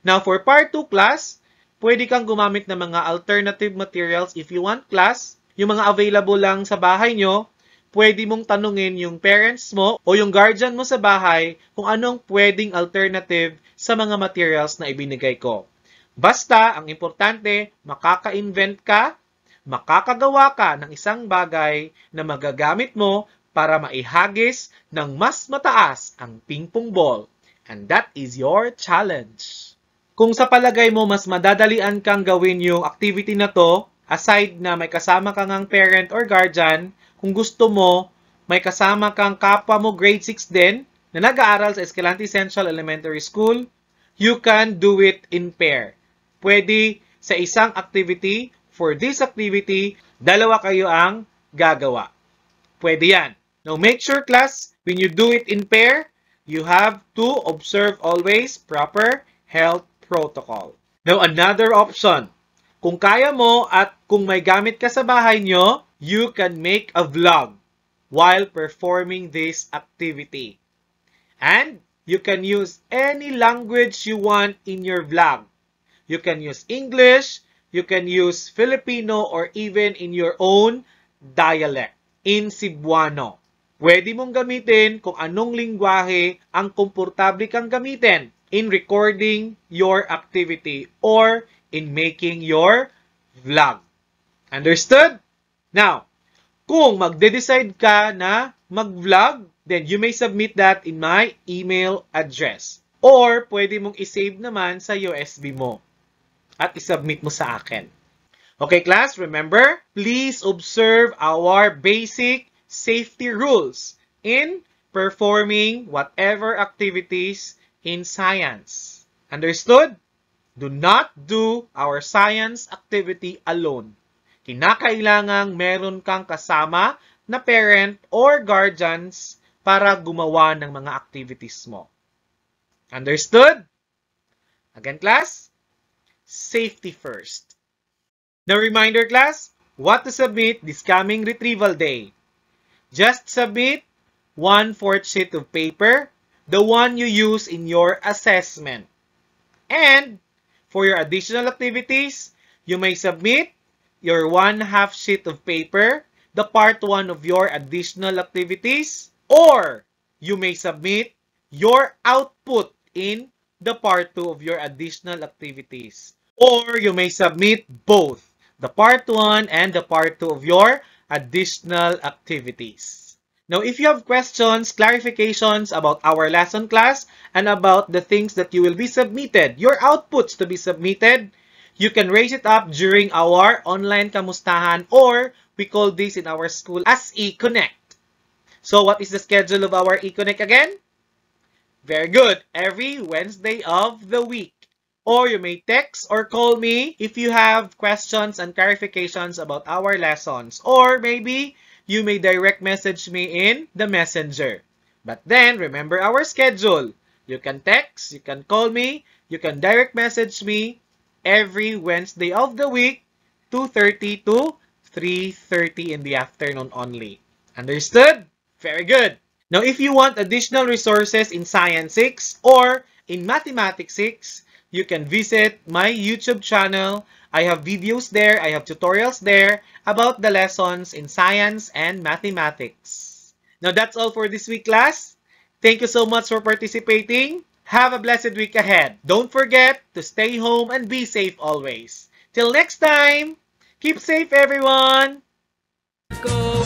Now, for part 2 class, pwede kang gumamit ng mga alternative materials if you want class. Yung mga available lang sa bahay nyo, pwede mong tanungin yung parents mo o yung guardian mo sa bahay kung anong pwedeng alternative sa mga materials na ibinigay ko. Basta, ang importante, makaka-invent ka, makakagawa ka ng isang bagay na magagamit mo para maihagis ng mas mataas ang ping-pong ball. And that is your challenge. Kung sa palagay mo mas madadalian kang gawin yung activity na to, aside na may kasama kang ang parent or guardian, kung gusto mo, may kasama kang kapwa mo grade 6 din na nag-aaral sa Escalante Central Elementary School, you can do it in pair. Pwede sa isang activity, for this activity, dalawa kayo ang gagawa. Pwede yan. Now, make sure class, when you do it in pair, you have to observe always proper health protocol. Now, another option. Kung kaya mo at kung may gamit ka sa bahay nyo, you can make a vlog while performing this activity. And you can use any language you want in your vlog. You can use English, you can use Filipino, or even in your own dialect in Cebuano. Pwede mong gamitin kung anong lingwahe ang komportable kang gamitin in recording your activity or in making your vlog. Understood? Now, kung magde-decide ka na mag-vlog, then you may submit that in my email address. Or pwede mong isave naman sa USB mo at isubmit mo sa akin. Okay, class, remember, please observe our basic safety rules in performing whatever activities in science. Understood? Do not do our science activity alone. Kinakailangang meron kang kasama na parent or guardians para gumawa ng mga activities mo. Understood? Again, class? Safety first. Now, reminder class, what to submit this coming retrieval day. Just submit one-fourth sheet of paper, the one you use in your assessment. And for your additional activities, you may submit your one-half sheet of paper, the part one of your additional activities, or you may submit your output in the part two of your additional activities. Or you may submit both the part 1 and the part 2 of your additional activities. Now, if you have questions, clarifications about our lesson class and about the things that you will be submitted, your outputs to be submitted, you can raise it up during our online kamustahan or we call this in our school as e-connect. So, what is the schedule of our e-connect again? Very good. Every Wednesday of the week. Or you may text or call me if you have questions and clarifications about our lessons. Or maybe you may direct message me in the messenger. But then, remember our schedule. You can text, you can call me, you can direct message me every Wednesday of the week, 2.30 to 3.30 in the afternoon only. Understood? Very good. Now, if you want additional resources in Science 6 or in Mathematics 6, you can visit my YouTube channel. I have videos there, I have tutorials there about the lessons in science and mathematics. Now that's all for this week class. Thank you so much for participating. Have a blessed week ahead. Don't forget to stay home and be safe always. Till next time, keep safe everyone! Go